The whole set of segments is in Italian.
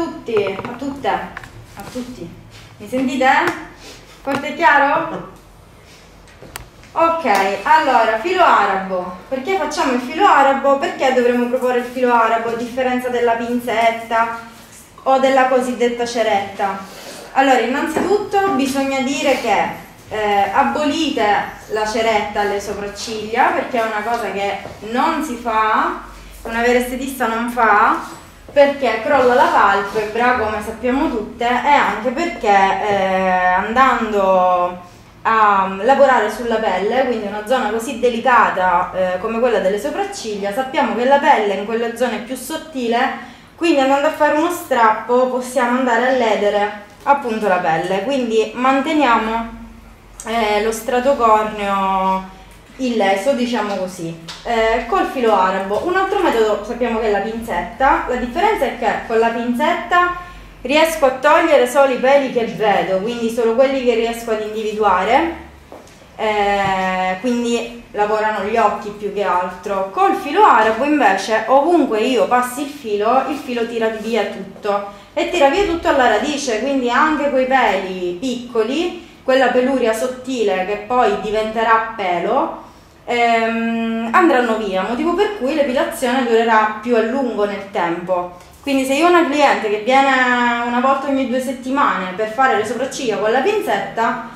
tutti, a tutte, a tutti. Mi sentite? Forte e chiaro? Ok, allora, filo arabo. Perché facciamo il filo arabo? Perché dovremmo proporre il filo arabo a differenza della pinzetta o della cosiddetta ceretta? Allora, innanzitutto bisogna dire che eh, abolite la ceretta alle sopracciglia perché è una cosa che non si fa, una vera estetista non fa perché crolla la palpebra come sappiamo tutte e anche perché eh, andando a lavorare sulla pelle, quindi una zona così delicata eh, come quella delle sopracciglia, sappiamo che la pelle in quelle zone è più sottile, quindi andando a fare uno strappo possiamo andare a ledere appunto la pelle, quindi manteniamo eh, lo strato corneo illeso, diciamo così, eh, col filo arabo. Un altro metodo sappiamo che è la pinzetta, la differenza è che con la pinzetta riesco a togliere solo i peli che vedo, quindi solo quelli che riesco ad individuare, eh, quindi lavorano gli occhi più che altro. Col filo arabo invece ovunque io passi il filo, il filo tira via tutto e tira via tutto alla radice, quindi anche quei peli piccoli, quella peluria sottile che poi diventerà pelo, ehm, andranno via, motivo per cui l'epilazione durerà più a lungo nel tempo. Quindi se io ho una cliente che viene una volta ogni due settimane per fare le sopracciglia con la pinzetta,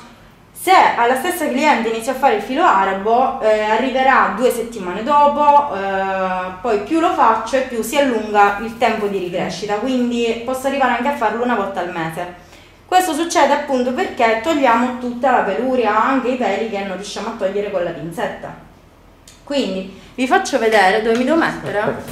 se alla stessa cliente inizio a fare il filo arabo, eh, arriverà due settimane dopo, eh, poi più lo faccio e più si allunga il tempo di ricrescita, quindi posso arrivare anche a farlo una volta al mese. Questo succede appunto perché togliamo tutta la peluria, anche i peli che non riusciamo a togliere con la pinzetta. Quindi vi faccio vedere dove mi devo mettere.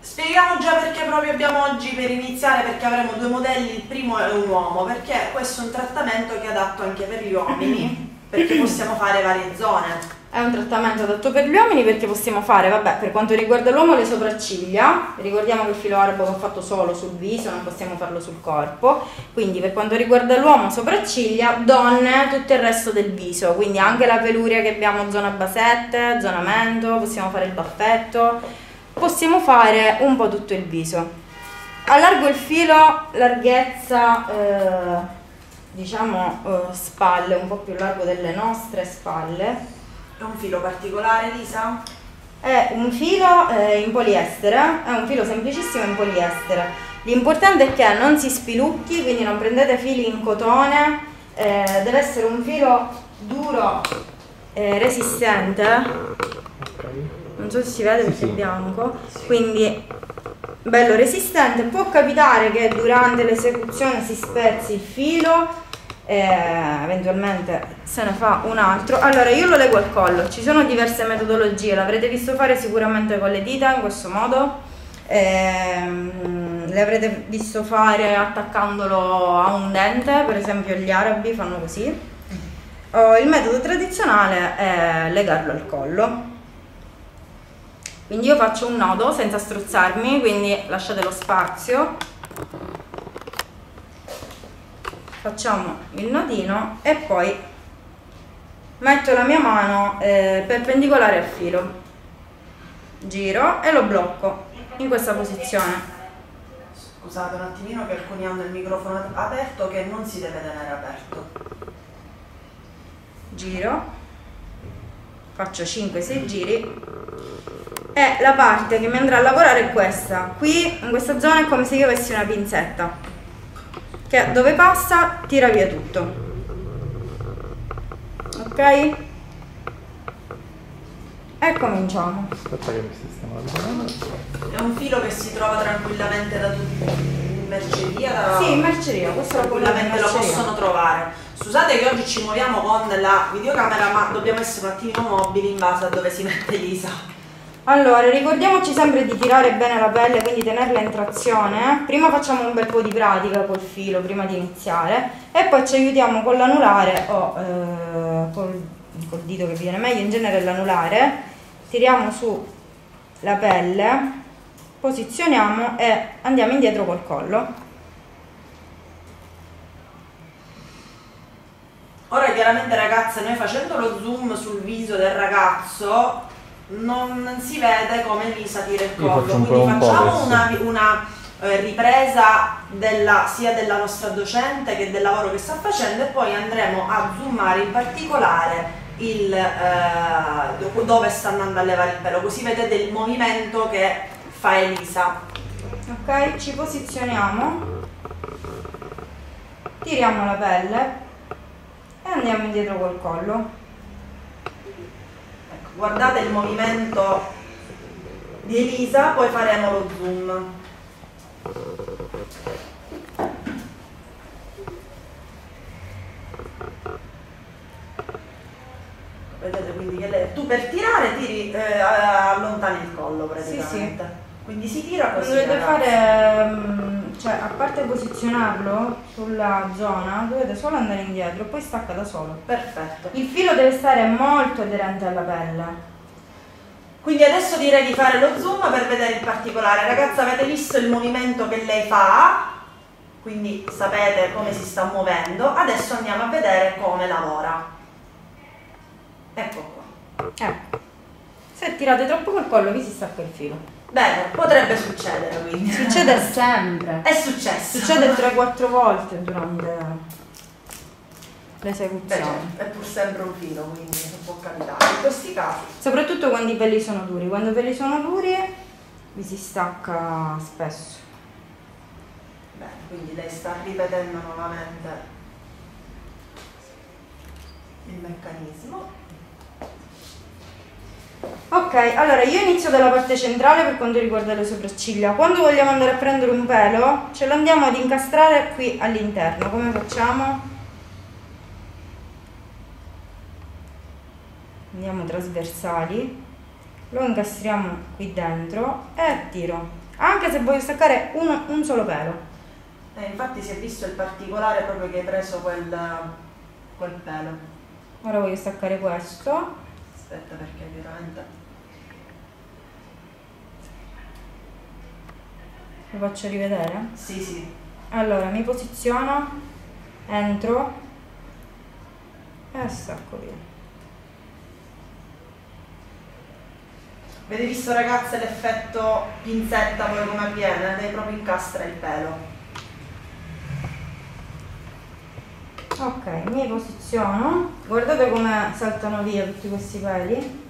Spieghiamo già perché proprio abbiamo oggi per iniziare, perché avremo due modelli, il primo è un uomo, perché questo è un trattamento che è adatto anche per gli uomini, perché possiamo fare varie zone. È un trattamento adatto per gli uomini perché possiamo fare, vabbè, per quanto riguarda l'uomo le sopracciglia, ricordiamo che il filo arabo va fatto solo sul viso, non possiamo farlo sul corpo, quindi per quanto riguarda l'uomo sopracciglia, donne tutto il resto del viso, quindi anche la peluria che abbiamo zona basette, zona mento, possiamo fare il baffetto, possiamo fare un po' tutto il viso. Allargo il filo, larghezza, eh, diciamo eh, spalle, un po' più largo delle nostre spalle. È un filo particolare, Lisa? È un filo eh, in poliestere, è un filo semplicissimo in poliestere. L'importante è che non si spilucchi, quindi non prendete fili in cotone, eh, deve essere un filo duro, e resistente. Okay non so se si vede perché sì, è bianco, quindi bello resistente. Può capitare che durante l'esecuzione si spezzi il filo, eh, eventualmente se ne fa un altro. Allora io lo leggo al collo, ci sono diverse metodologie, l'avrete visto fare sicuramente con le dita in questo modo. Eh, le avrete visto fare attaccandolo a un dente, per esempio gli arabi fanno così. Oh, il metodo tradizionale è legarlo al collo quindi io faccio un nodo senza strozzarmi quindi lasciate lo spazio facciamo il nodino e poi metto la mia mano eh, perpendicolare al filo. Giro e lo blocco in questa posizione. Scusate un attimino che alcuni hanno il microfono aperto che non si deve tenere aperto. Giro. Faccio 5-6 giri. E la parte che mi andrà a lavorare è questa. Qui in questa zona è come se io avessi una pinzetta che dove passa tira via tutto. Ok? E cominciamo. Aspetta che mi sistemo è un filo che si trova tranquillamente da tutti in merceria da... sì in merceria questo tranquillamente lo possono trovare. Scusate che oggi ci muoviamo con la videocamera ma dobbiamo essere un attimino mobili in base a dove si mette Lisa allora, ricordiamoci sempre di tirare bene la pelle, quindi tenerla in trazione. Prima facciamo un bel po' di pratica col filo, prima di iniziare, e poi ci aiutiamo con l'anulare o eh, col, col, dito che viene meglio, in genere l'anulare. Tiriamo su la pelle, posizioniamo e andiamo indietro col collo. Ora chiaramente ragazze, noi facendo lo zoom sul viso del ragazzo non si vede come Lisa tira il collo, quindi facciamo una, una, eh, ripresa della, sia della nostra docente che del lavoro che sta facendo e poi andremo a zoomare in particolare il, eh, dove sta andando a levare il pelo, così vedete il movimento che fa Elisa. Ok, ci posizioniamo, tiriamo la pelle e andiamo indietro col collo. Guardate il movimento di Elisa, poi faremo lo zoom. Vedete quindi che lei, tu per tirare tiri, eh, allontani il collo praticamente. Sì, sì. Quindi si tira così. Dovete fare, mm, cioè a parte posizionarlo sulla zona, dovete solo andare indietro, poi stacca da solo. Perfetto. Il filo deve stare molto aderente alla pelle. Quindi adesso direi di fare lo zoom per vedere il particolare. Ragazzi avete visto il movimento che lei fa, quindi sapete come si sta muovendo. Adesso andiamo a vedere come lavora. Ecco qua. Ecco. Se tirate troppo col collo vi si stacca il filo. Bene, potrebbe succedere quindi. Succede sempre. È successo. Succede 3-4 volte durante l'esecuzione. Beh, è pur sempre un filo, quindi può capitare. In questi casi. Soprattutto quando i peli sono duri. Quando i peli sono duri vi si stacca spesso. Bene, quindi lei sta ripetendo nuovamente il meccanismo. Ok, allora io inizio dalla parte centrale per quanto riguarda le sopracciglia. Quando vogliamo andare a prendere un pelo, ce lo andiamo ad incastrare qui all'interno. Come facciamo? andiamo trasversali lo incastriamo qui dentro e tiro anche se voglio staccare un, un solo pelo eh, infatti si è visto il particolare proprio che hai preso quel, quel pelo ora voglio staccare questo aspetta perché veramente lo faccio rivedere? sì sì allora mi posiziono entro e stacco via Avete visto ragazze l'effetto pinzetta poi come avviene? Lei proprio incastra il pelo. Ok, mi posiziono. Guardate come saltano via tutti questi peli.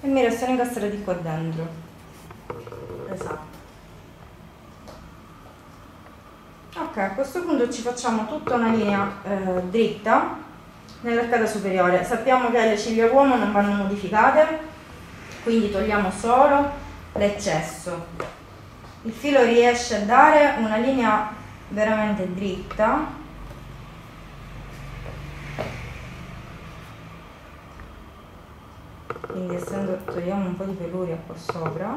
E mi restano incastrati qua dentro. Esatto. Ok, a questo punto ci facciamo tutta una linea eh, dritta nell'arcata superiore. Sappiamo che le ciglia uomo non vanno modificate, quindi togliamo solo l'eccesso. Il filo riesce a dare una linea veramente dritta. Quindi essendo togliamo un po' di peluria qua sopra.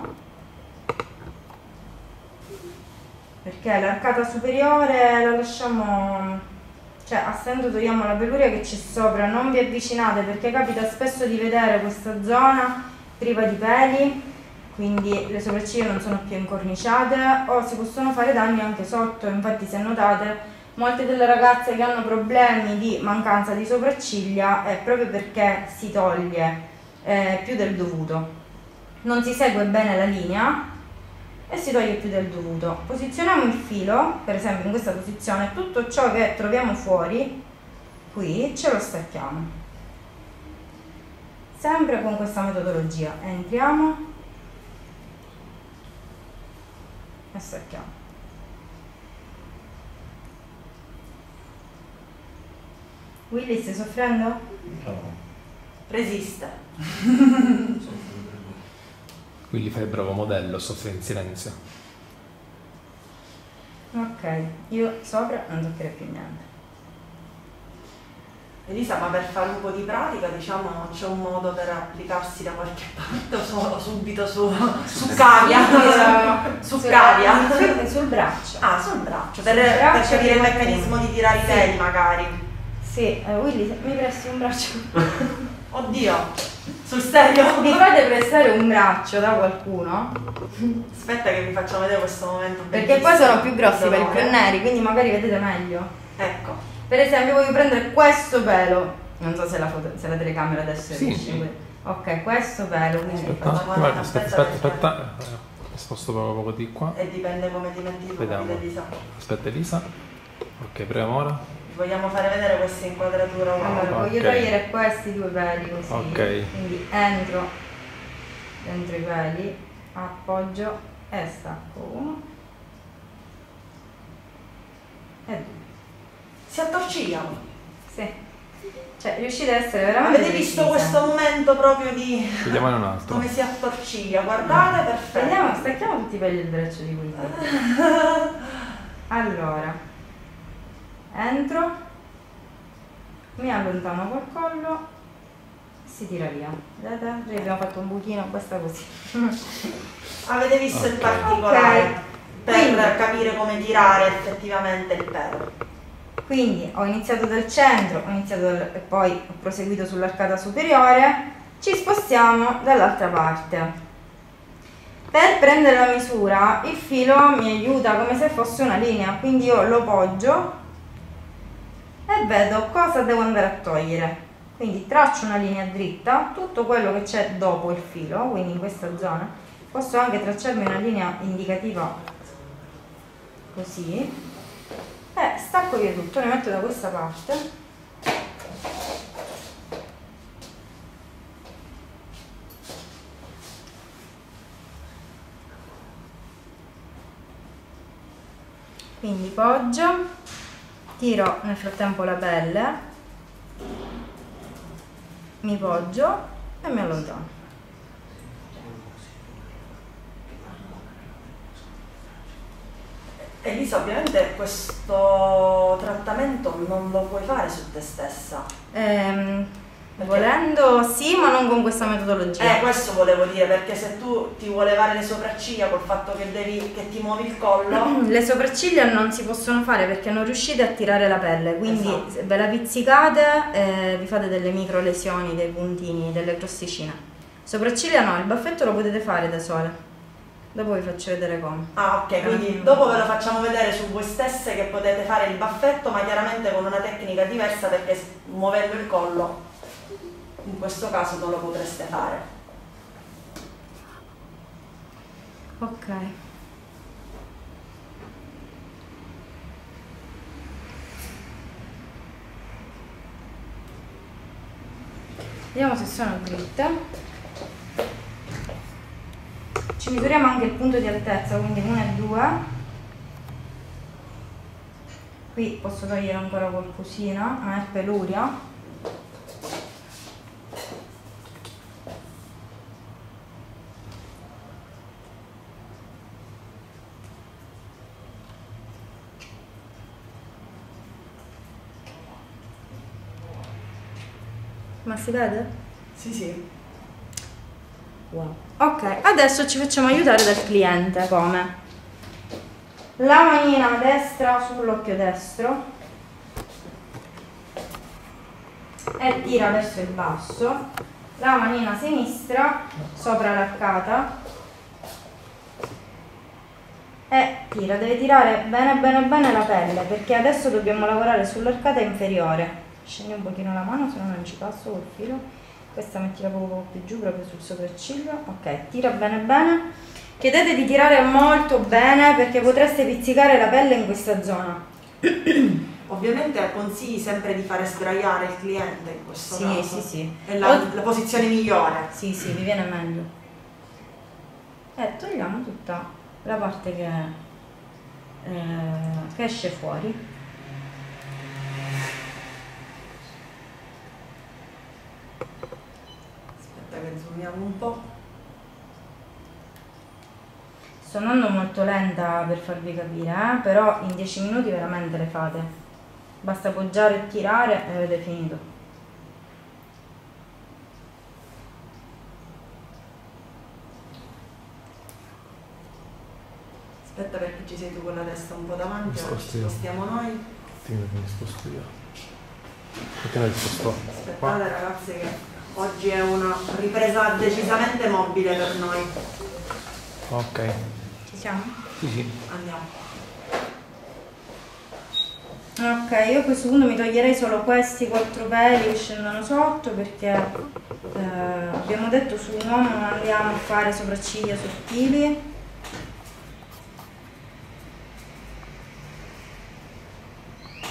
Perché l'arcata superiore la lasciamo cioè assendo togliamo la peluria che c'è sopra, non vi avvicinate perché capita spesso di vedere questa zona priva di peli, quindi le sopracciglia non sono più incorniciate o si possono fare danni anche sotto, infatti se notate molte delle ragazze che hanno problemi di mancanza di sopracciglia è proprio perché si toglie eh, più del dovuto. Non si segue bene la linea e si toglie più del dovuto. Posizioniamo il filo, per esempio in questa posizione, tutto ciò che troviamo fuori, qui ce lo stacchiamo. Sempre con questa metodologia, entriamo e stacchiamo. Willy stai soffrendo? No. Resiste. Quindi fai il bravo modello, soffre in silenzio. Ok, io sopra non toccherei più niente. Elisa, ma per fare un po' di pratica, diciamo, c'è un modo per applicarsi da qualche parte o solo subito su, su cavia? su cavia? Sul braccio. Ah, sul braccio, per, sul braccio per capire il meccanismo di tirare i peli magari. Sì, uh, Willy, mi presti un braccio? Oddio! Sul serio? Mi fate prestare un braccio da qualcuno? Aspetta che vi facciamo vedere questo momento. Perché poi sono più grossi per i più neri, quindi magari vedete meglio. Ecco. Per esempio voglio prendere questo pelo. Non so se la, foto, se la telecamera adesso sì. riesce. Ok, questo pelo. Quindi aspetta, guarda, aspetta, aspetta, aspetta. Sposto poco poco di qua. E dipende come ti metti tu, Vediamo. Elisa. Aspetta Elisa. Ok, proviamo ora. Vogliamo fare vedere questa inquadratura Allora, uguale. voglio togliere questi due peli così. Ok. Quindi entro dentro i peli, appoggio e stacco uno e due. Si attorcigliano. Sì. Cioè, riuscite ad essere veramente Avete visto precise. questo momento proprio di Vediamone un altro. come si attorciglia? Guardate, perfetto. Vediamo, stacchiamo tutti i peli del braccio di qui. Allora, entro, mi allontano col collo, si tira via. Vedete? Noi abbiamo fatto un buchino, basta così. Avete visto il Ok. particolare Ok. per Quindi- capire come tirare effettivamente il pelo. Quindi ho iniziato dal centro, ho iniziato dal- e poi ho proseguito sull'arcata superiore, ci spostiamo dall'altra parte. Per prendere la misura il filo mi aiuta come se fosse una linea, quindi io lo poggio e vedo cosa devo andare a togliere. Quindi traccio una linea dritta, tutto quello che c'è dopo il filo, quindi in questa zona. Posso anche tracciarmi una linea indicativa così e stacco via tutto, ne metto da questa parte. Quindi poggio, tiro nel frattempo la pelle, mi poggio e mi allontano. Elisa, ovviamente questo trattamento non lo puoi fare su te stessa. Ehm, volendo sì, ma non con questa metodologia. Eh, questo volevo dire, perché se tu ti vuole levare le sopracciglia col fatto che devi che ti muovi il collo, Le sopracciglia non si possono fare perché non riuscite a tirare la pelle, quindi Esatto. se ve la pizzicate eh, vi fate delle micro lesioni, dei puntini, delle crosticine. Sopracciglia no, il baffetto lo potete fare da sole. Dopo vi faccio vedere come. Ah ok, quindi dopo ve lo facciamo vedere su voi stesse che potete fare il baffetto, ma chiaramente con una tecnica diversa perché muovendo il collo in questo caso non lo potreste fare. Ok. Vediamo se sono dritte. Ci misuriamo anche il punto di altezza, quindi 1 e 2. Qui posso togliere ancora qualcosina, non è peluria. Ma si vede? Sì, sì. Wow. Ok, adesso ci facciamo aiutare dal cliente come? La manina destra sull'occhio destro e tira verso il basso, la manina sinistra sopra l'arcata e tira, deve tirare bene bene bene la pelle perché adesso dobbiamo lavorare sull'arcata inferiore. Scendi un pochino la mano se no non ci passo col filo. Questa mettila poco, poco più giù proprio sul sopracciglio. Ok, tira bene bene. Chiedete di tirare molto bene perché potreste pizzicare la pelle in questa zona. Ovviamente consigli sempre di fare sdraiare il cliente in questo Sì, caso. sì, sì. È la, O- la posizione migliore. Sì, sì, vi viene meglio. E togliamo tutta la parte che, eh, che esce fuori. Zoomiamo un po'. Sto andando molto lenta per farvi capire, eh, però in 10 minuti veramente le fate. Basta appoggiare e tirare e avete finito. Aspetta perché ci sei tu con la testa un po' davanti, ora ci spostiamo noi. Che mi sposto io. Perché non sposto? Aspettate ragazzi che oggi è una ripresa decisamente mobile per noi. Ok. Ci siamo? Sì, sì. Andiamo. Ok, io a questo punto mi toglierei solo questi quattro peli che scendono sotto perché eh, abbiamo detto su un uomo non andiamo a fare sopracciglia sottili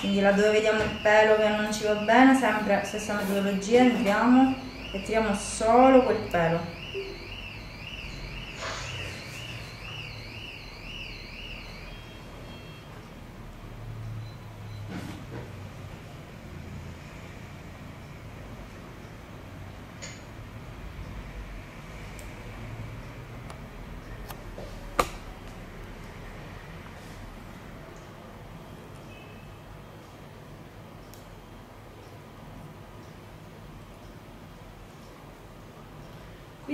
quindi laddove vediamo il pelo che non ci va bene sempre stessa metodologia entriamo e tiriamo solo quel pelo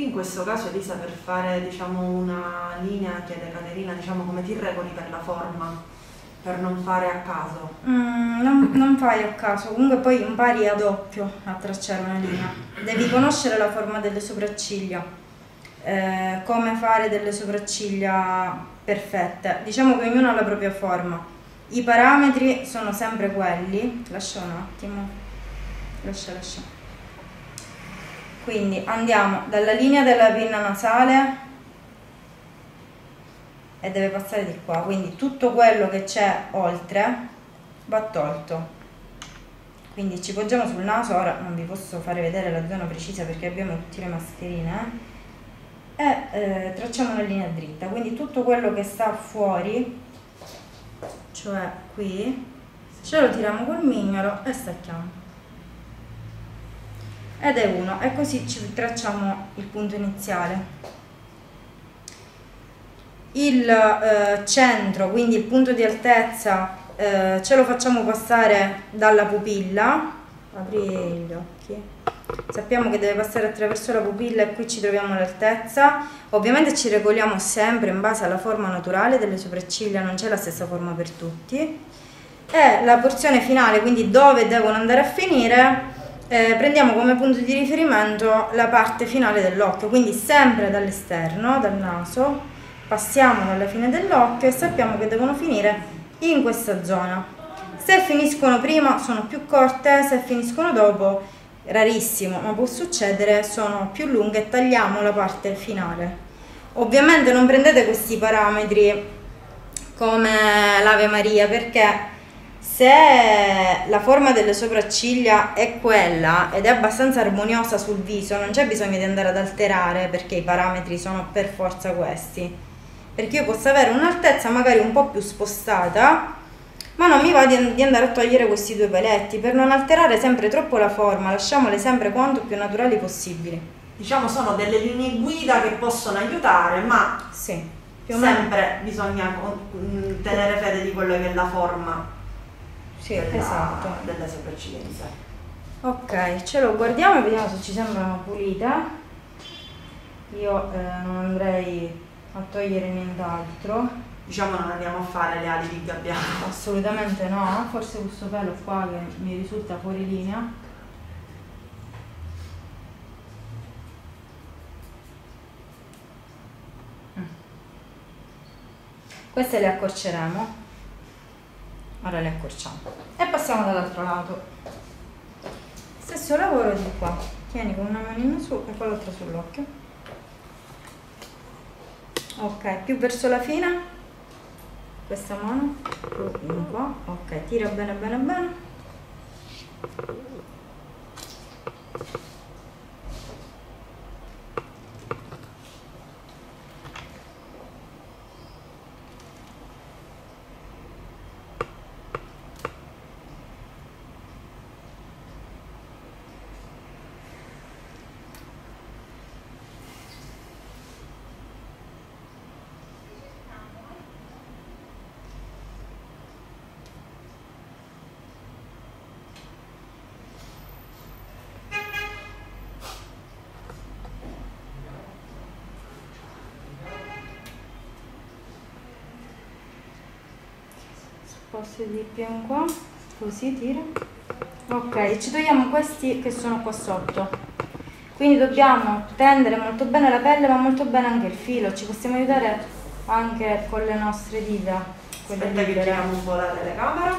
In questo caso Elisa per fare diciamo, una linea chiede Caterina diciamo, come ti regoli per la forma, per non fare a caso. Mm, non, non fai a caso, comunque poi impari a doppio a tracciare una linea. Devi conoscere la forma delle sopracciglia, eh, come fare delle sopracciglia perfette. Diciamo che ognuno ha la propria forma. I parametri sono sempre quelli. Lascia un attimo. Lascia, lascia. Quindi andiamo dalla linea della pinna nasale e deve passare di qua, quindi tutto quello che c'è oltre va tolto. Quindi ci poggiamo sul naso, ora non vi posso fare vedere la zona precisa perché abbiamo tutte le mascherine. E eh, tracciamo una linea dritta, quindi tutto quello che sta fuori, cioè qui, ce lo tiriamo col mignolo e stacchiamo ed è 1 e così ci tracciamo il punto iniziale. Il eh, centro, quindi il punto di altezza, eh, ce lo facciamo passare dalla pupilla, apri gli occhi, sappiamo che deve passare attraverso la pupilla e qui ci troviamo l'altezza, ovviamente ci regoliamo sempre in base alla forma naturale delle sopracciglia, non c'è la stessa forma per tutti, e la porzione finale, quindi dove devono andare a finire, eh, prendiamo come punto di riferimento la parte finale dell'occhio, quindi sempre dall'esterno, dal naso, passiamo dalla fine dell'occhio e sappiamo che devono finire in questa zona. Se finiscono prima sono più corte, se finiscono dopo, rarissimo, ma può succedere, sono più lunghe e tagliamo la parte finale. Ovviamente non prendete questi parametri come l'Ave Maria perché se la forma delle sopracciglia è quella ed è abbastanza armoniosa sul viso, non c'è bisogno di andare ad alterare perché i parametri sono per forza questi. Perché io posso avere un'altezza magari un po' più spostata, ma non mi va di, andare a togliere questi due peletti per non alterare sempre troppo la forma, lasciamole sempre quanto più naturali possibili. Diciamo sono delle linee guida che possono aiutare, ma sì, sempre bisogna tenere fede di quello che è la forma sì, della, esatto. della sopraccidenza. Ok, ce lo guardiamo e vediamo se ci sembrano pulite. Io eh, non andrei a togliere nient'altro. Diciamo non andiamo a fare le ali di gabbiano. Assolutamente no, forse questo pelo qua che mi risulta fuori linea. Mm. Queste le accorceremo ora le accorciamo. E passiamo dall'altro lato. Stesso lavoro di qua. Tieni con una manina su e con l'altra sull'occhio. Ok più verso la fine. Questa mano più qua. Ok tira bene bene bene sposti di più in qua così tira ok ci togliamo questi che sono qua sotto. Quindi dobbiamo tendere molto bene la pelle ma molto bene anche il filo. Ci possiamo aiutare anche con le nostre dita Aspetta che giriamo un po' la telecamera.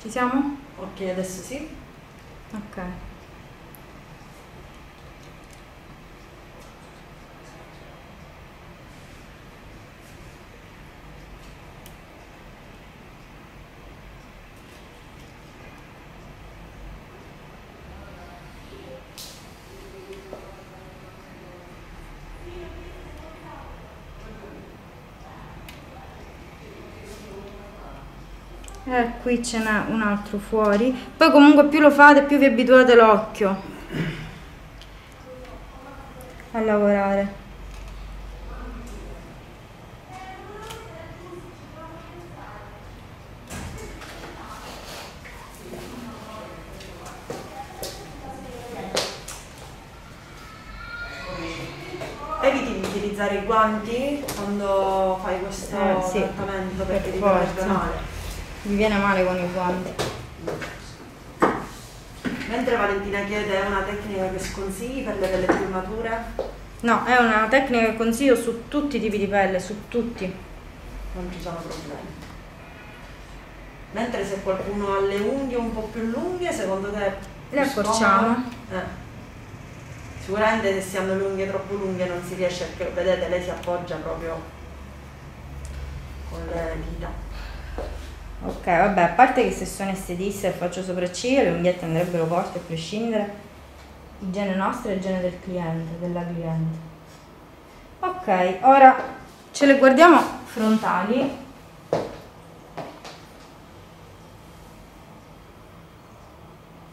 Ci siamo? ok adesso sì. Ok Eh, qui ce n'è un altro fuori. Poi comunque più lo fate più vi abituate l'occhio a lavorare. Eviti di utilizzare i guanti quando fai questo Eh, sì, trattamento per perché ti forza. verrebbe male. Mi viene male con i guanti. Mentre Valentina chiede una tecnica che sconsigli per le pelle più mature, No, è una tecnica che consiglio su tutti i tipi di pelle, su tutti. non ci sono problemi. Mentre se qualcuno ha le unghie un po' più lunghe, secondo te Le accorciamo. Eh. Sicuramente se si hanno le unghie troppo lunghe non si riesce perché vedete lei si appoggia proprio con le dita. Ok, vabbè, a parte che se sono estetista e faccio sopracciglia, le unghiette andrebbero corte a prescindere. Igiene nostra e igiene del cliente, della cliente. Ok, ora ce le guardiamo frontali.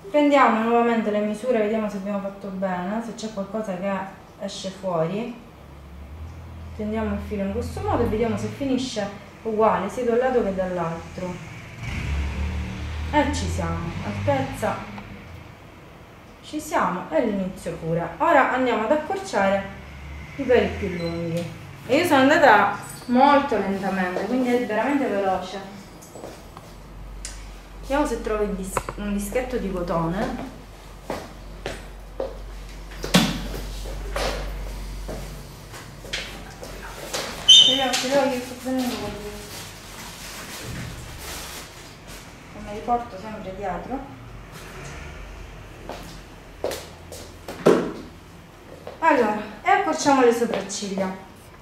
Prendiamo nuovamente le misure, vediamo se abbiamo fatto bene, se c'è qualcosa che esce fuori. Tendiamo il filo in questo modo e vediamo se finisce uguale sia da un lato che dall'altro. E ci siamo, altezza, ci siamo e l'inizio pure. Ora andiamo ad accorciare i peli più lunghi. E io sono andata molto lentamente, quindi è veramente veloce. Vediamo se trovo dis- un dischetto di cotone. Vediamo se io sto prendendo quelli. E li porto sempre dietro. Allora, e accorciamo le sopracciglia.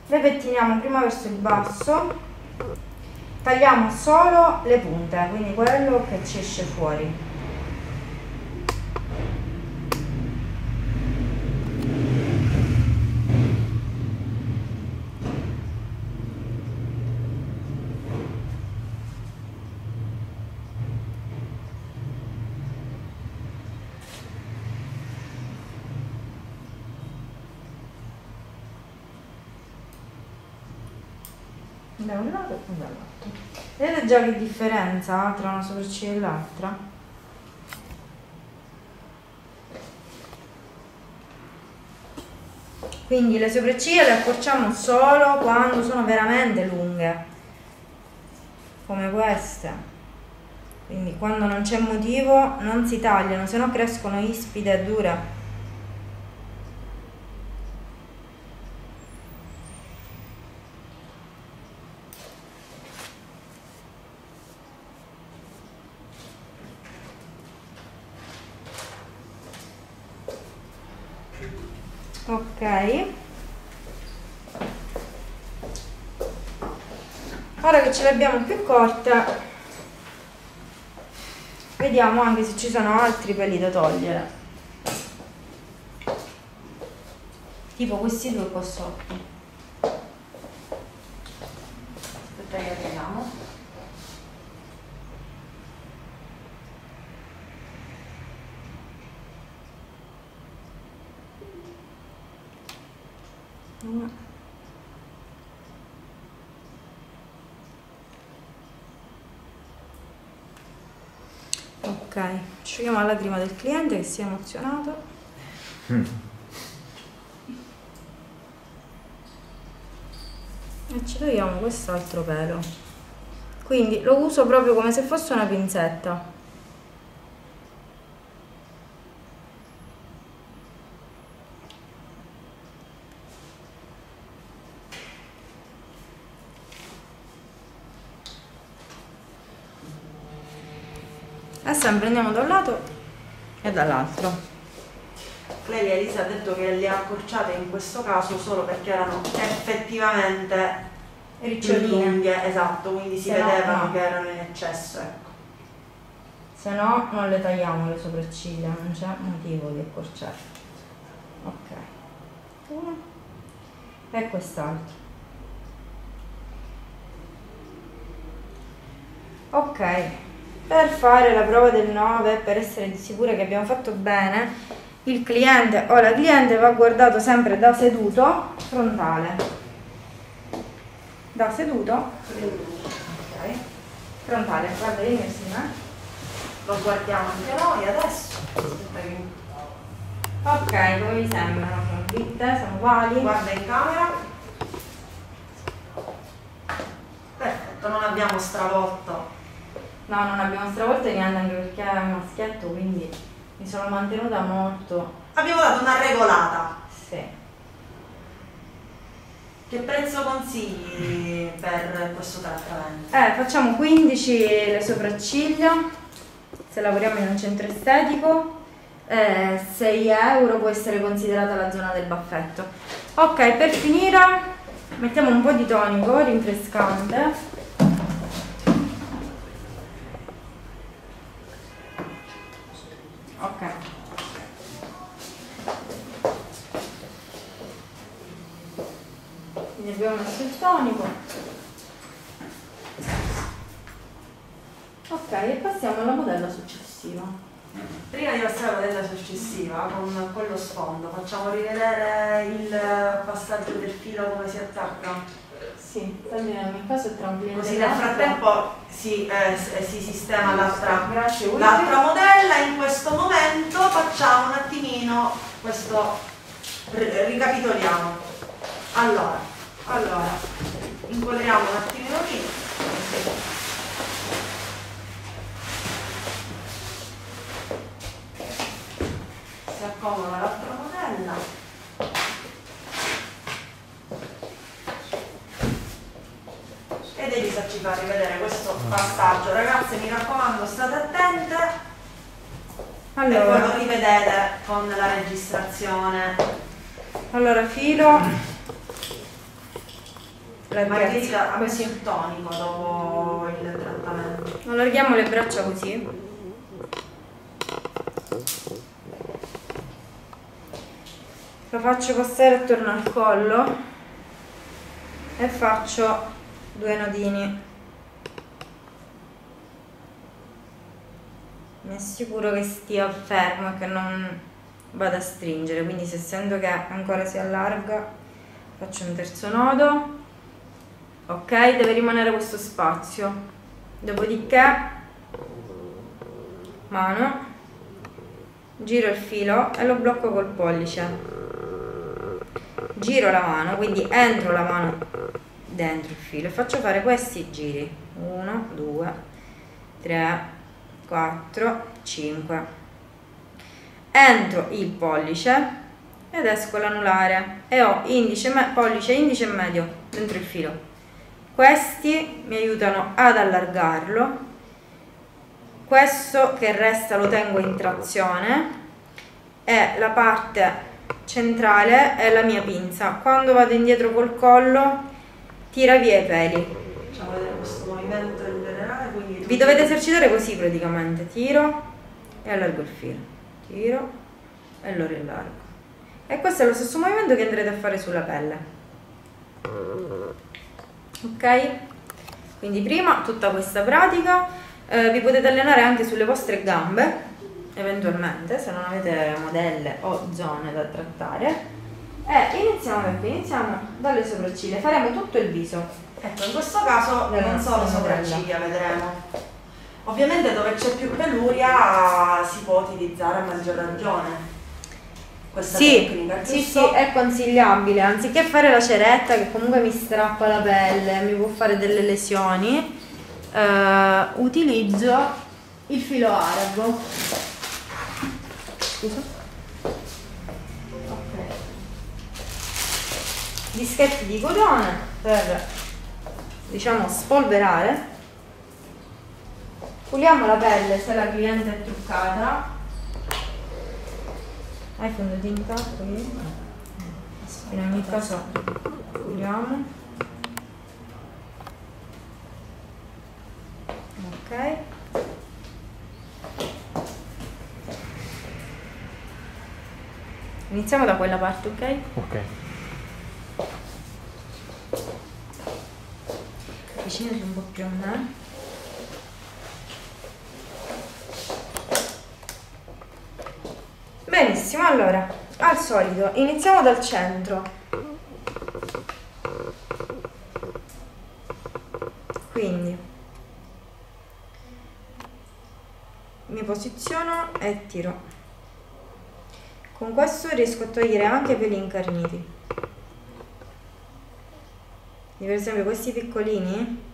Le pettiniamo prima verso il basso. Tagliamo solo le punte, quindi quello che ci esce fuori. Da un lato e dall'altro. Vedete già che differenza tra una sopracciglia e l'altra? Quindi le sopracciglia le accorciamo solo quando sono veramente lunghe, come queste. Quindi quando non c'è motivo non si tagliano, se no crescono ispide e dure. Ok. Ora che ce l'abbiamo più corta, vediamo anche se ci sono altri peli da togliere. Tipo questi due qua sotto. Aspetta che arriviamo. Uno. Ok, asciughiamo la lacrima del cliente che si è emozionato. E ci togliamo quest'altro pelo. Quindi lo uso proprio come se fosse una pinzetta. Sempre andiamo da un lato e dall'altro. Lei Elisa ha detto che le ha accorciate in questo caso solo perché erano effettivamente Riccioline. lunghe, esatto, quindi si Se no, vedevano no. che erano in eccesso, ecco. Se no non le tagliamo le sopracciglia, non c'è motivo di accorciare. Ok. Uno. E quest'altro. Ok, per fare la prova del 9, per essere sicure che abbiamo fatto bene, il cliente o la cliente va guardato sempre da seduto frontale. Da seduto ok, frontale, guarda vieni insieme. Lo guardiamo anche noi adesso. Ok, come vi sembrano? Sono dritte, sono uguali. Guarda in camera. Perfetto, non abbiamo stravolto. No, non abbiamo stravolto niente anche perché è un maschietto, quindi mi sono mantenuta molto. Abbiamo dato una regolata. Sì. Che prezzo consigli per questo trattamento? Eh, facciamo 15 le sopracciglia, se lavoriamo in un centro estetico, eh, 6 euro può essere considerata la zona del baffetto. Ok, per finire mettiamo un po' di tonico rinfrescante. Ok. Quindi abbiamo messo il tonico. Ok, e passiamo alla modella successiva. Prima di passare alla modella successiva, con quello sfondo, facciamo rivedere il passaggio del filo come si attacca. Sì, quindi nel mio caso è tranquillo. Così nel frattempo si, eh, s- si sistema l'altra, modella. In questo momento facciamo un attimino questo, ri- ricapitoliamo. Allora, allora, incoloriamo un attimino qui. Si accomoda l'altra modella. Ed Elisa ci fa rivedere questo passaggio. Ragazze, mi raccomando, state attente e poi lo Allora, rivedete con la registrazione. allora filo. Margherita ha messo il tonico dopo il trattamento. Allarghiamo le braccia così. Lo faccio passare attorno al collo e faccio due nodini. Mi assicuro che stia fermo e che non vada a stringere, quindi se sento che ancora si allarga faccio un terzo nodo. Ok, deve rimanere questo spazio. Dopodiché mano, giro il filo e lo blocco col pollice. Giro la mano, quindi entro la mano dentro il filo e faccio fare questi giri. 1, 2, 3, 4, 5. Entro il pollice ed esco l'anulare e ho indice, pollice, indice e medio dentro il filo. Questi mi aiutano ad allargarlo questo che resta lo tengo in trazione e la parte centrale è la mia pinza quando vado indietro col collo tira via i peli vedere questo movimento in generale. Vi dovete esercitare così praticamente tiro e allargo il filo. Tiro e lo riallargo e questo è lo stesso movimento che andrete a fare sulla pelle. Ok? Quindi prima tutta questa pratica eh, vi potete allenare anche sulle vostre gambe eventualmente se non avete modelle o zone da trattare. E iniziamo da qui iniziamo dalle sopracciglia. Faremo tutto il viso. Ecco, in questo caso non solo sopracciglia vedremo. Ovviamente dove c'è più peluria si può utilizzare a maggior ragione questa Sì, tecnica, sì, sì, è consigliabile, anziché fare la ceretta che comunque mi strappa la pelle, mi può fare delle lesioni, eh, utilizzo il filo arabo. Scusa? Dischetti di cotone per, diciamo, spolverare. Puliamo la pelle se la cliente è truccata. Hai fondotinta qui? In ogni caso puliamo. Ok. Iniziamo da quella parte, ok? Ok. Avvicinati un po' più a me. Benissimo allora al solito iniziamo dal centro. Quindi mi posiziono e tiro. Con questo riesco a togliere anche i peli incarniti. Per esempio questi piccolini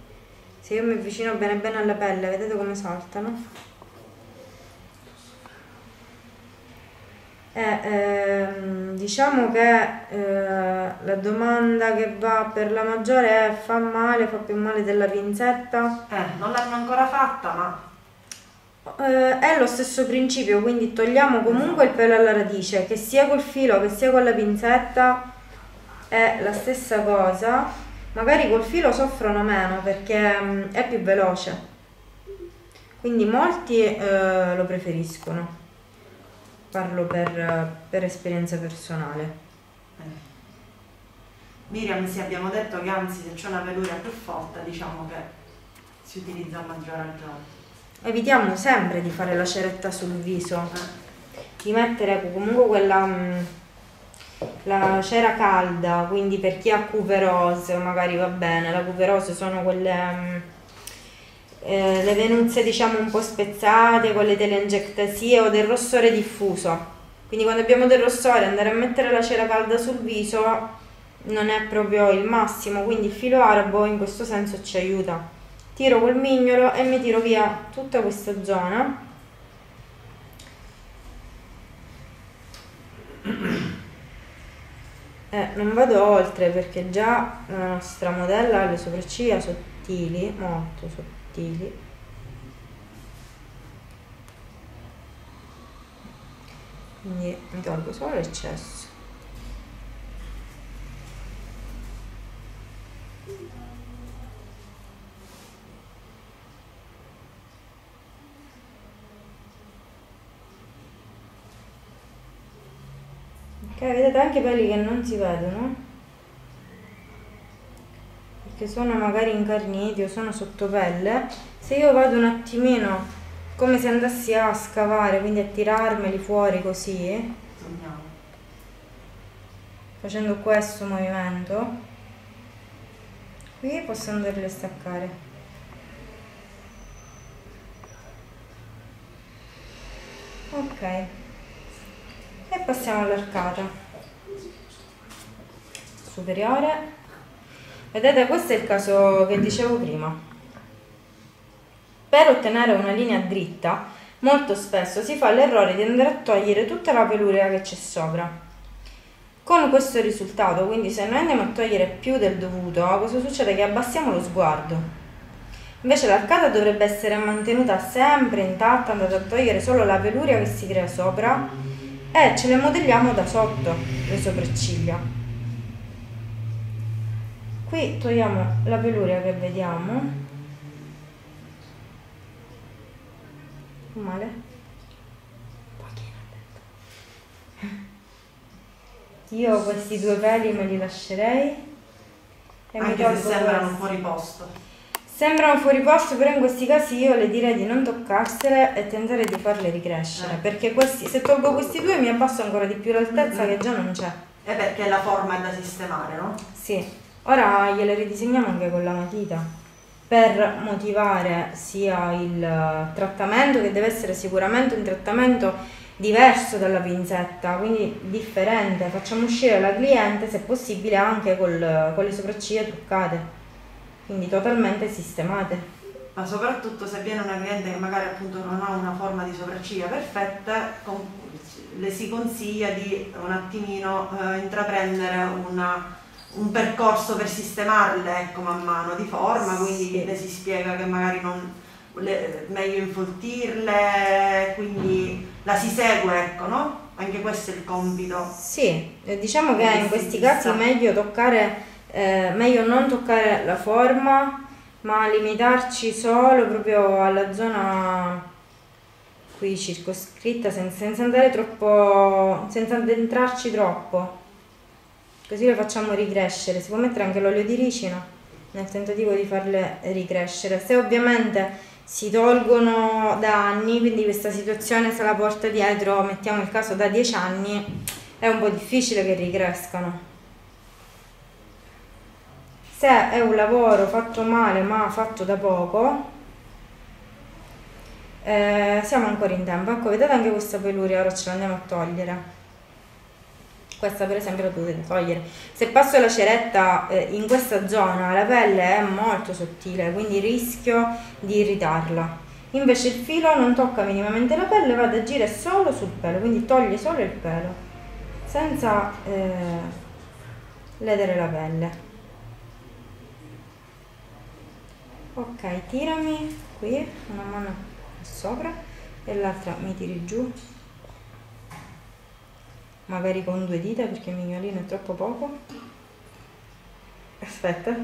se io mi avvicino bene bene alla pelle vedete come saltano Eh, ehm, diciamo che eh, la domanda che va per la maggiore è fa male, fa più male della pinzetta? Eh, non l'hanno ancora fatta, ma Eh, è lo stesso principio, quindi togliamo comunque il pelo alla radice, che sia col filo che sia con la pinzetta è la stessa cosa. Magari col filo soffrono meno perché mm, è più veloce. Quindi molti eh, lo preferiscono. Parlo per, per esperienza personale. eh. Miriam sì abbiamo detto che anzi se c'è una peluria più forte diciamo che si utilizza a maggior ragione. Evitiamo sempre di fare la ceretta sul viso, Eh. di mettere comunque quella mm, la cera calda, quindi per chi ha cuperose magari va bene, la cuperose sono quelle mm, eh, le venuzze diciamo un po' spezzate, quelle telangiectasie o del rossore diffuso. Quindi quando abbiamo del rossore andare a mettere la cera calda sul viso non è proprio il massimo, quindi il filo arabo in questo senso ci aiuta. Tiro col mignolo e mi tiro via tutta questa zona. Eh, non vado oltre perché già la nostra modella ha le sopracciglia sottili, molto sottili. Quindi mi tolgo solo l'eccesso. Ok, vedete anche quelli che non si vedono? Perché sono magari incarniti o sono sotto pelle. Se io vado un attimino come se andassi a scavare, quindi a tirarmeli fuori così, facendo questo movimento, qui posso andarli a staccare. Ok. E passiamo all'arcata superiore. Vedete, questo è il caso che dicevo prima. Per ottenere una linea dritta, molto spesso si fa l'errore di andare a togliere tutta la peluria che c'è sopra. Con questo risultato, quindi se noi andiamo a togliere più del dovuto, cosa succede? Che abbassiamo lo sguardo. Invece l'arcata dovrebbe essere mantenuta sempre intatta, andate a togliere solo la peluria che si crea sopra e ce le modelliamo da sotto le sopracciglia. Qui togliamo la peluria che vediamo. Male? Io questi due peli me li lascerei. E mi Anche se tolgo sembrano questi. un fuori posto. Sembrano fuori posto, però in questi casi io le direi di non toccarsele e tentare di farle ricrescere. Eh. Perché questi, se tolgo questi due mi abbasso ancora di più l'altezza che già non c'è. È perché la forma è da sistemare, no? Sì, ora gliele ridisegniamo anche con la matita per motivare sia il eh, trattamento che deve essere sicuramente un trattamento diverso dalla pinzetta, quindi differente. Facciamo uscire la cliente se possibile anche col- con le sopracciglia truccate, quindi totalmente sistemate. Ma soprattutto se viene una cliente che magari appunto non ha una forma di sopracciglia perfetta, le si consiglia di un attimino eh, intraprendere una- un percorso per sistemarle ecco, man mano di forma, quindi le si spiega che magari non, le- meglio infoltirle, quindi la si segue, ecco, no? Anche questo è il compito. Sì, diciamo che in questi casi è meglio toccare, eh, meglio non toccare la forma, ma limitarci solo proprio alla zona qui circoscritta senza, senza andare troppo, senza addentrarci troppo. Così le facciamo ricrescere. Si può mettere anche l'olio di ricino nel tentativo di farle ricrescere. Se ovviamente si tolgono da anni, quindi questa situazione se la porta dietro, mettiamo il caso da 10 anni, è un po' difficile che ricrescano. Se è un lavoro fatto male ma fatto da poco, eh, siamo ancora in tempo. Ecco, vedete anche questa peluria, ora ce l'andiamo a togliere. Questa per esempio la potete togliere. Se passo la ceretta eh, in questa zona la pelle è molto sottile, quindi rischio di irritarla. Invece il filo non tocca minimamente la pelle, va ad agire solo sul pelo, quindi toglie solo il pelo, senza eh, ledere la pelle. Ok, tirami qui, una mano sopra e l'altra mi tiri giù magari con due dita perché il mignolino è troppo poco? Aspetta.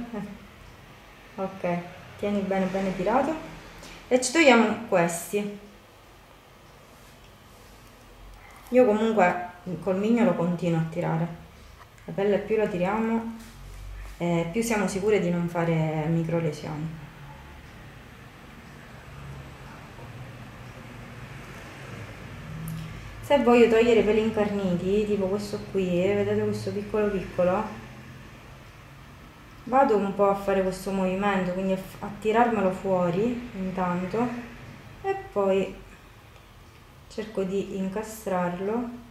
Ok tieni bene bene tirato. E ci togliamo questi. Io comunque col mignolo continuo a tirare. La pelle più la tiriamo più siamo sicure di non fare micro lesioni se voglio togliere peli incarniti tipo questo qui vedete questo piccolo piccolo vado un po' a fare questo movimento quindi a, a tirarmelo fuori intanto e poi cerco di incastrarlo.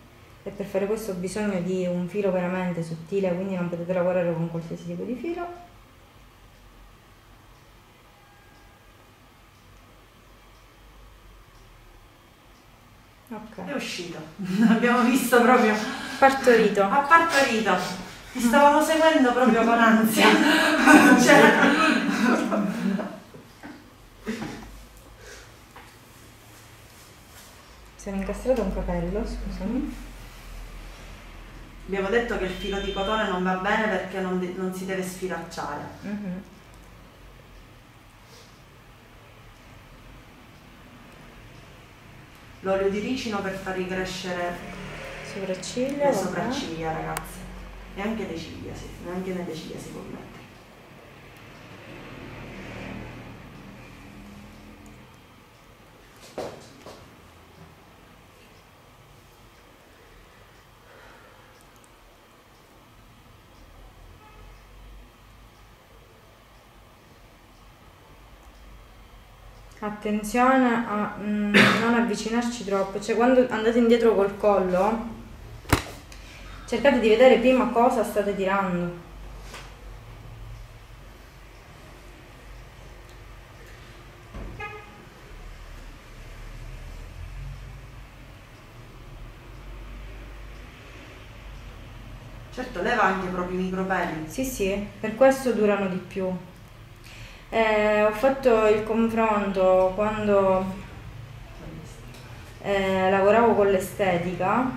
E per fare questo ho bisogno di un filo veramente sottile quindi non potete lavorare con qualsiasi tipo di filo Ok. È uscito. Abbiamo visto proprio. Partorito. Ha partorito. Ti stavamo seguendo proprio con ansia. cioè... Sono incastrato un capello, scusami. Abbiamo detto che il filo di cotone non va bene perché non, non si deve sfilacciare. Mm-hmm. L'olio di ricino per far ricrescere sopracciglia, le sopracciglia ragazzi. E anche le ciglia, sì, anche nelle ciglia si può mettere. Attenzione a mm, non avvicinarci troppo, cioè quando andate indietro col collo cercate di vedere prima cosa state tirando. Certo, leva anche proprio i micropeli. Sì, sì, per questo durano di più. Eh, ho fatto il confronto quando eh, lavoravo con l'estetica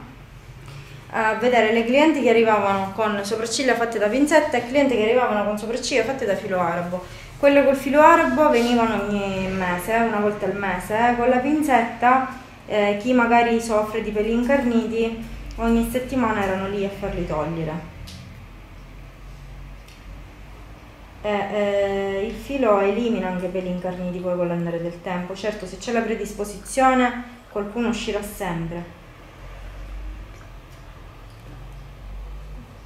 a vedere le clienti che arrivavano con sopracciglia fatte da pinzetta e clienti che arrivavano con sopracciglia fatte da filo arabo. Quelle col filo arabo venivano ogni mese, una volta al mese, con la pinzetta eh, chi magari soffre di peli incarniti ogni settimana erano lì a farli togliere. Eh, il filo elimina anche peli incarniti poi con l'andare del tempo. Certo, se c'è la predisposizione, qualcuno uscirà sempre.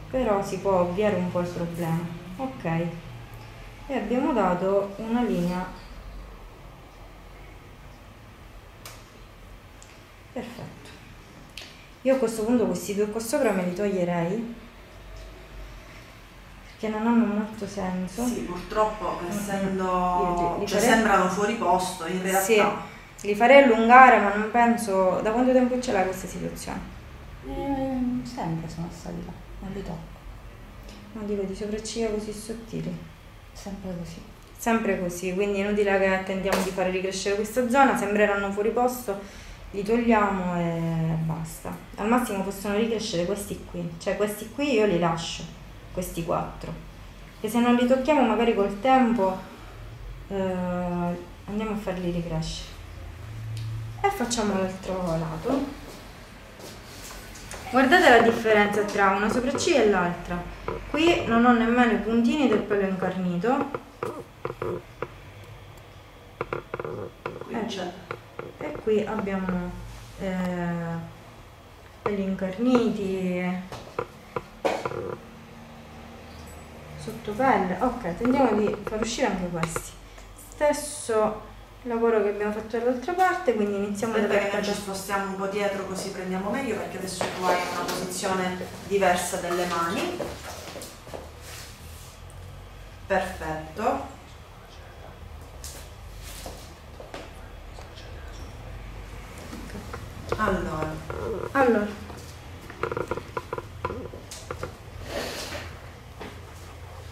Però si può ovviare un po' il problema. Ok. E abbiamo dato una linea perfetto. Io a questo punto questi due qua sopra me li toglierei che non hanno molto senso. Sì, purtroppo essendo, li, li cioè, farei... sembrano fuori posto in realtà. Sì, li farei allungare ma non penso, da quanto tempo ce l'hai questa situazione? Eh, sempre sono stati là, non li tocco. Non dico di sopracciglia così sottili. Sempre così. Sempre così, quindi inutile che tendiamo di fare ricrescere questa zona, sembreranno fuori posto, li togliamo e basta. Al massimo possono ricrescere questi qui, cioè questi qui io li lascio questi quattro e se non li tocchiamo magari col tempo eh, andiamo a farli ricrescere e facciamo l'altro lato guardate la differenza tra una sopracciglia e l'altra qui non ho nemmeno i puntini del pelo incarnito Qui Eh. c'è. E qui abbiamo eh, gli incarniti sottopelle. Ok, tentiamo di far uscire anche questi. Stesso lavoro che abbiamo fatto dall'altra parte, quindi iniziamo Aspetta che noi dall'arcata. ci spostiamo un po' dietro così prendiamo meglio perché adesso tu hai una posizione diversa delle mani. Perfetto. Allora, Allora,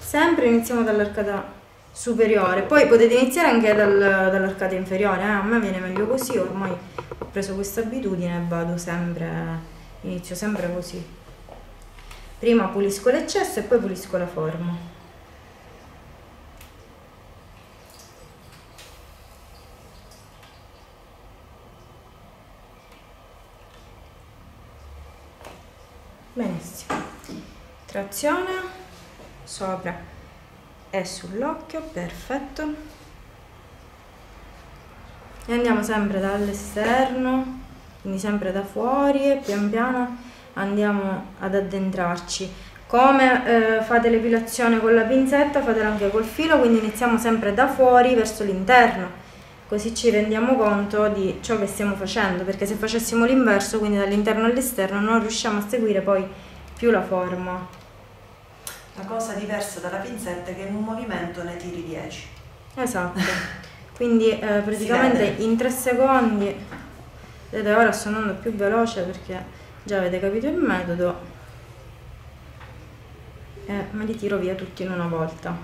sempre iniziamo dall'arcata superiore, poi potete iniziare anche dal- dall'arcata inferiore, eh, a me viene meglio così, ormai ho preso questa abitudine e vado sempre, inizio sempre così. Prima pulisco l'eccesso e poi pulisco la forma. Benissimo. Trazione sopra e sull'occhio, perfetto. E andiamo sempre dall'esterno, quindi sempre da fuori e pian piano andiamo ad addentrarci. Come eh, fate l'epilazione con la pinzetta, fatela anche col filo, quindi iniziamo sempre da fuori verso l'interno, così ci rendiamo conto di ciò che stiamo facendo, perché se facessimo l'inverso, quindi dall'interno all'esterno, non riusciamo a seguire poi più la forma. La cosa diversa dalla pinzetta è che in un movimento ne tiri 10. Esatto. Quindi eh, praticamente in tre secondi, vedete ora sto andando più veloce perché già avete capito il metodo, e me li tiro via tutti in una volta.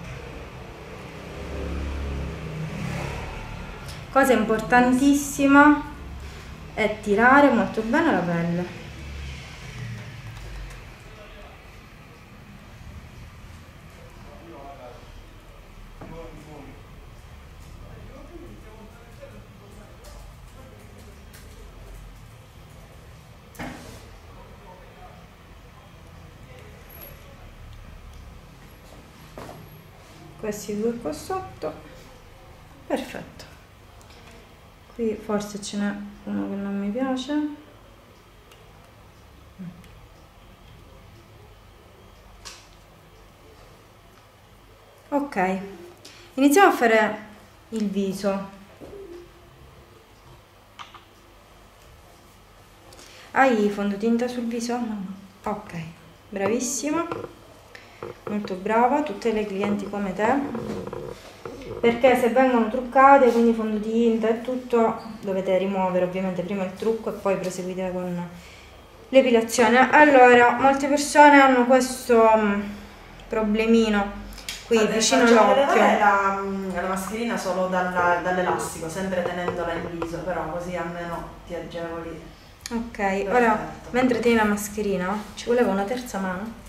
Cosa importantissima è tirare molto bene la pelle. Questi due qua sotto. Perfetto. Qui forse ce n'è uno che non mi piace. Ok iniziamo a fare il viso. Hai fondotinta sul viso? ok bravissima molto brava, tutte le clienti come te, perché se vengono truccate, quindi fondotinta e tutto, dovete rimuovere ovviamente prima il trucco e poi proseguite con l'epilazione. Allora, molte persone hanno questo mm, problemino qui Fate- vicino all'occhio. La, mm, la mascherina solo dalla- dall'elastico, sempre tenendola in viso, però così almeno ti agevoli. Ok, ora Perfetto. mentre tieni la mascherina, ci voleva una terza mano.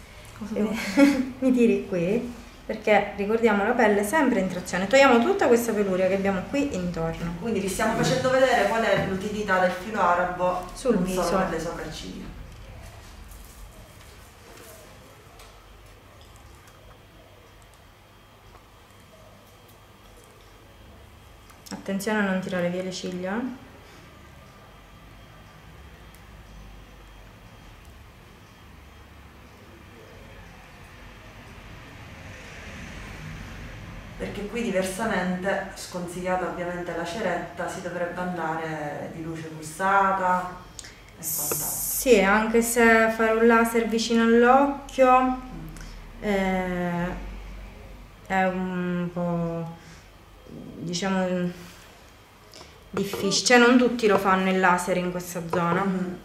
E mi tiri qui perché ricordiamo la pelle sempre in trazione togliamo tutta questa peluria che abbiamo qui intorno Quindi vi stiamo facendo vedere qual è l'utilità del filo arabo Sul viso. solo per le sopracciglia. attenzione a non tirare via le ciglia Perché qui diversamente, sconsigliata ovviamente la ceretta, si dovrebbe andare di luce pulsata e quant'altro. sì anche se fare un laser vicino all'occhio eh, è un po' diciamo difficile cioè non tutti lo fanno il laser in questa zona Mhm.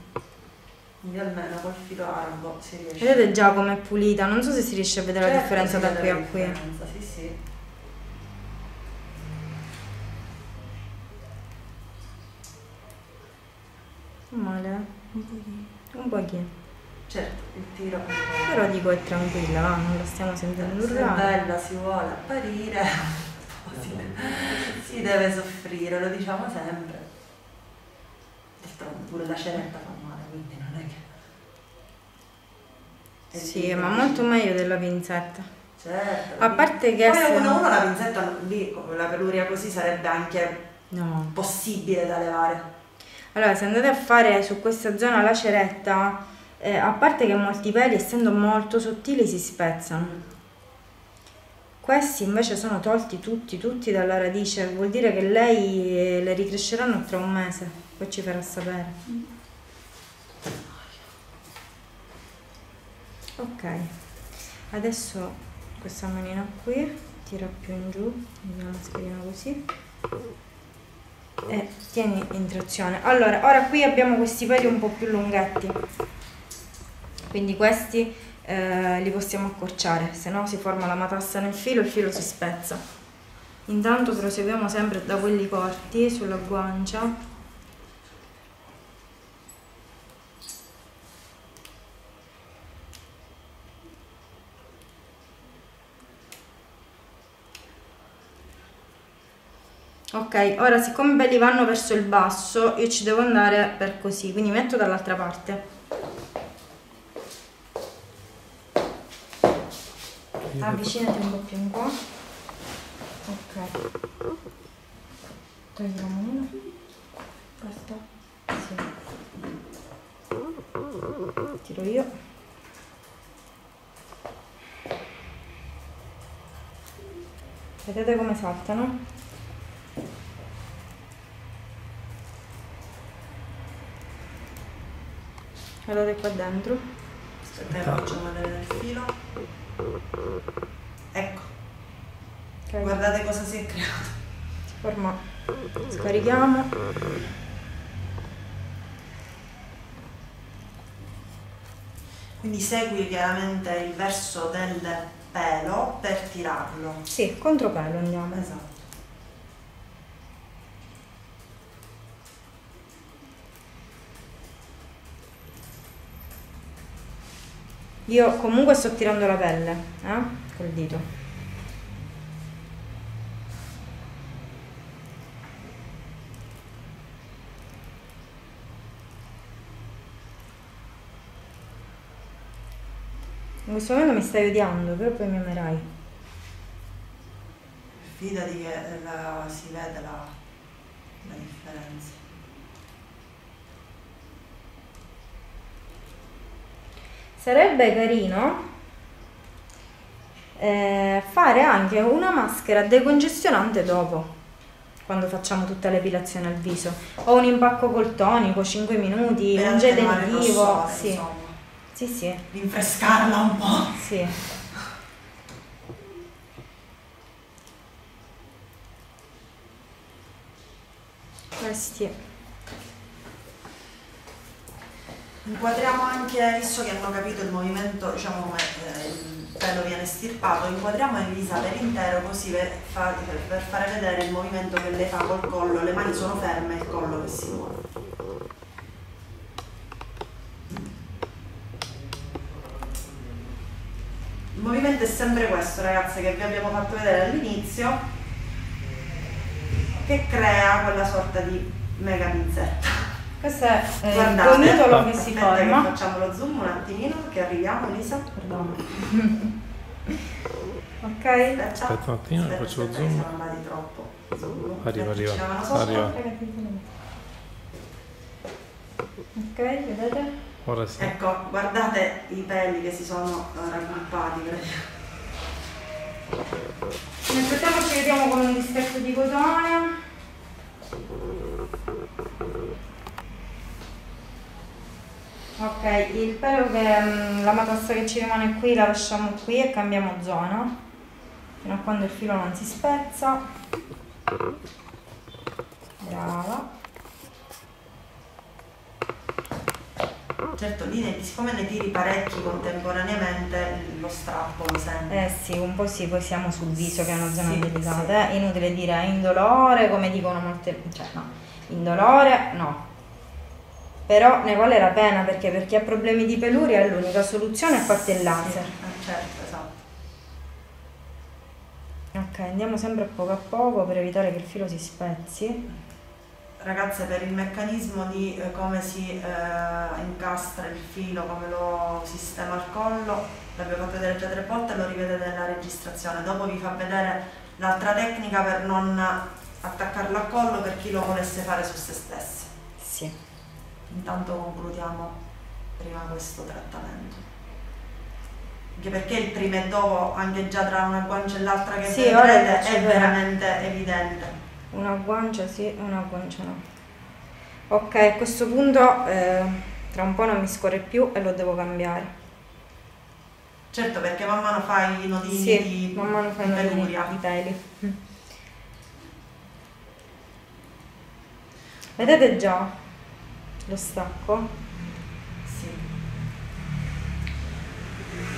Quindi almeno col filo arabo si riesce. vedete già com'è pulita non so se si riesce a vedere la Certo, differenza si da qui a la qui differenza, Sì, sì. male un pochino un pochino Certo, il tiro però dico è tranquilla va, non la stiamo sentendo se è urlare bella si vuole apparire, si deve, si deve soffrire, lo diciamo sempre. D'altronde pure la ceretta fa male, quindi non è che... è sì ma molto meglio della pinzetta Certo. A parte che Poi se- uno uno la pinzetta lì, con la peluria così sarebbe anche No. possibile da levare. Allora, se andate a fare su questa zona la ceretta, eh, a parte che molti peli, essendo molto sottili, si spezzano. Questi invece sono tolti tutti, tutti dalla radice, vuol dire che lei eh, le ricresceranno tra un mese, poi ci farà sapere. Ok, adesso questa manina qui, tira più in giù, la mascherina così e tieni in trazione. Allora, ora qui abbiamo questi peli un po' più lunghetti, quindi questi eh, li possiamo accorciare, se no si forma la matassa nel filo e il filo si spezza. Intanto proseguiamo sempre da quelli corti sulla guancia. Ok, ora siccome belli vanno verso il basso, io ci devo andare per così, quindi metto dall'altra parte. Avvicinati un po' più in qua. Ok. Togli la manina. Questa. Sì. Tiro io. Vedete come saltano? Guardate qua dentro. Aspetta, facciamo vedere il filo. Ecco, Ok. guardate cosa si è creato. Forma. Scarichiamo. Quindi segui chiaramente il verso del pelo per tirarlo. Sì, contropelo andiamo. Esatto. Io comunque sto tirando la pelle, eh? Col dito. In questo momento mi stai odiando, però poi mi amerai. Fidati che la- si vede la, la differenza. Sarebbe carino eh, fare anche una maschera decongestionante dopo, quando facciamo tutta l'epilazione al viso. O un impacco col tonico, 5 minuti, Per un gel rossore, Sì, sì, sì, Rinfrescarla un po'. sì. Questi. Inquadriamo anche, visto che hanno capito il movimento, diciamo come eh, il pelo viene stirpato, inquadriamo Elisa per intero così per, fa- per fare vedere il movimento che lei fa col collo, le mani sono ferme e il collo che si muove. Il movimento è sempre questo ragazze che vi abbiamo fatto vedere all'inizio che crea quella sorta di mega pinzetta. Questo è eh, il Guardate, gomitolo che si aspetta che forma. facciamo lo zoom un attimino che arriviamo Elisa. Perdono. ok? Aspetta, Aspetta un attimo, Aspetta, faccio lo zoom. Siamo andati troppo. Zoom. Arriva, arriva. Arriva. Ok, vedete? Ora sì. Ecco, guardate i peli che si sono eh, raggruppati. Nel frattempo ci vediamo con un distretto di cotone. Ok, il pelo che mm, la matassa che ci rimane qui la lasciamo qui e cambiamo zona fino a quando il filo non si spezza. Brava. Certo, lì ne- siccome ne tiri parecchi contemporaneamente, lo strappo lo senti. Eh sì, un po' sì, poi siamo sul viso che è una zona Sì, delicata. eh. Inutile dire indolore, come dicono molte... Cioè no, indolore no. Però ne vale la pena perché per chi ha problemi di peluria è l'unica soluzione a parte il laser. Sì, eh, certo, esatto. Ok, andiamo sempre a poco a poco per evitare che il filo si spezzi. Ragazze, per il meccanismo di eh, come si eh, incastra il filo, come lo sistema al collo, l'abbiamo fatto vedere già tre volte, lo rivede nella registrazione. Dopo vi fa vedere l'altra tecnica per non attaccarlo a collo per chi lo volesse fare su se stesso. Sì. Intanto concludiamo prima questo trattamento. Anche perché il prima e dopo, anche già tra una guancia e l'altra che Sì, vedrete, è veramente evidente. Una guancia sì e una guancia no. Ok, a questo punto eh, tra un po' non mi scorre più e lo devo cambiare. Certo, perché man mano fai i nodini Sì, di, man mano fai di peluria. di peli. Vedete già lo stacco? Sì.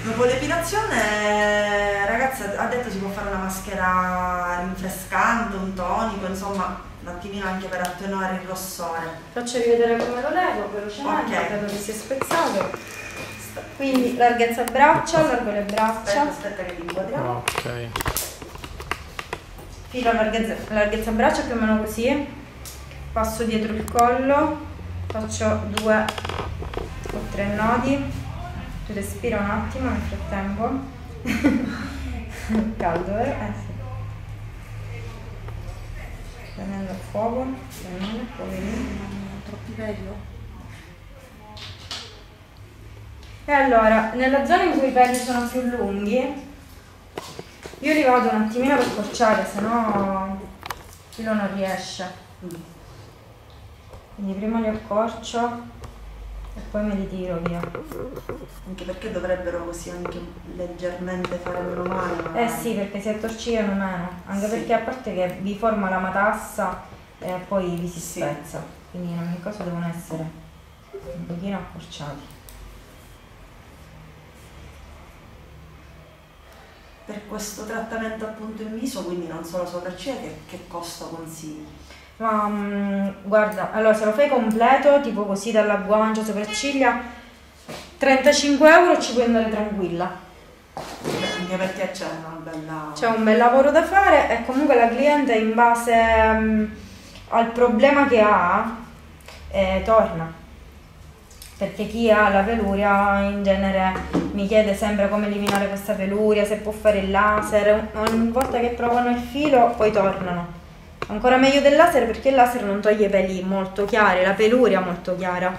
Dopo l'epilazione, ragazza, ha detto si può fare una maschera rinfrescante, un tonico, insomma, un attimino anche per attenuare il rossore. Faccio rivedere come lo levo velocemente, Ok. credo che sia spezzato. Quindi larghezza braccia, allargo le Aspetta, braccia, aspetta che li inquadriamo. Ok. filo larghezza, larghezza braccia più o meno così, passo dietro il collo, faccio due o tre nodi, respiro un attimo nel frattempo. Caldo, vero? Eh sì. Prendendo il fuoco, prendendo il fuoco. Troppi peli? E allora, nella zona in cui i peli sono più lunghi, io li vado un attimino per accorciare, se no filo non riesce. Quindi prima li accorcio e poi me li tiro via. Anche perché dovrebbero così anche leggermente fare meno male. ma- Eh sì, perché si attorcigliano meno, anche Sì. perché a parte che vi forma la matassa e poi vi si Sì. spezza, quindi in ogni caso devono essere un pochino accorciati. Per questo trattamento appunto in viso, quindi non solo sopracciglia, che, che costo consigli? Ma mm, guarda, allora se lo fai completo, tipo così dalla guancia, sopracciglia, 35 euro ci puoi andare tranquilla. Anche perché c'è una bella... C'è un bel lavoro da fare e comunque la cliente in base mm, al problema che ha eh, torna. Perché chi ha la peluria in genere mi chiede sempre come eliminare questa peluria, se può fare il laser. Ogni volta che provano il filo poi tornano. Ancora meglio del laser perché il laser non toglie i peli molto chiari, la peluria molto chiara.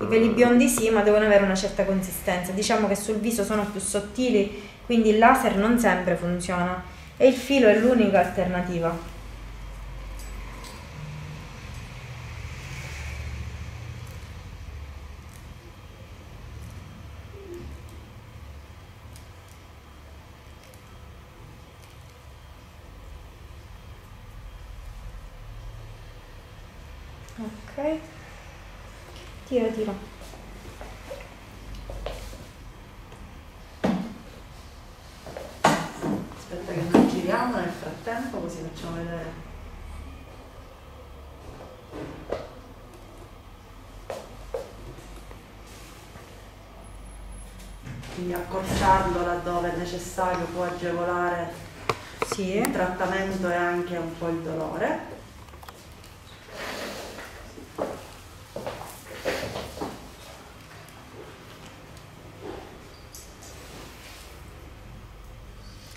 I peli biondi sì, ma devono avere una certa consistenza. Diciamo che sul viso sono più sottili, quindi il laser non sempre funziona e il filo è l'unica alternativa. Ok. Tira, tira. Aspetta che noi giriamo nel frattempo così facciamo vedere. Quindi accorciarlo laddove è necessario può agevolare Sì. il trattamento e anche un po' il dolore.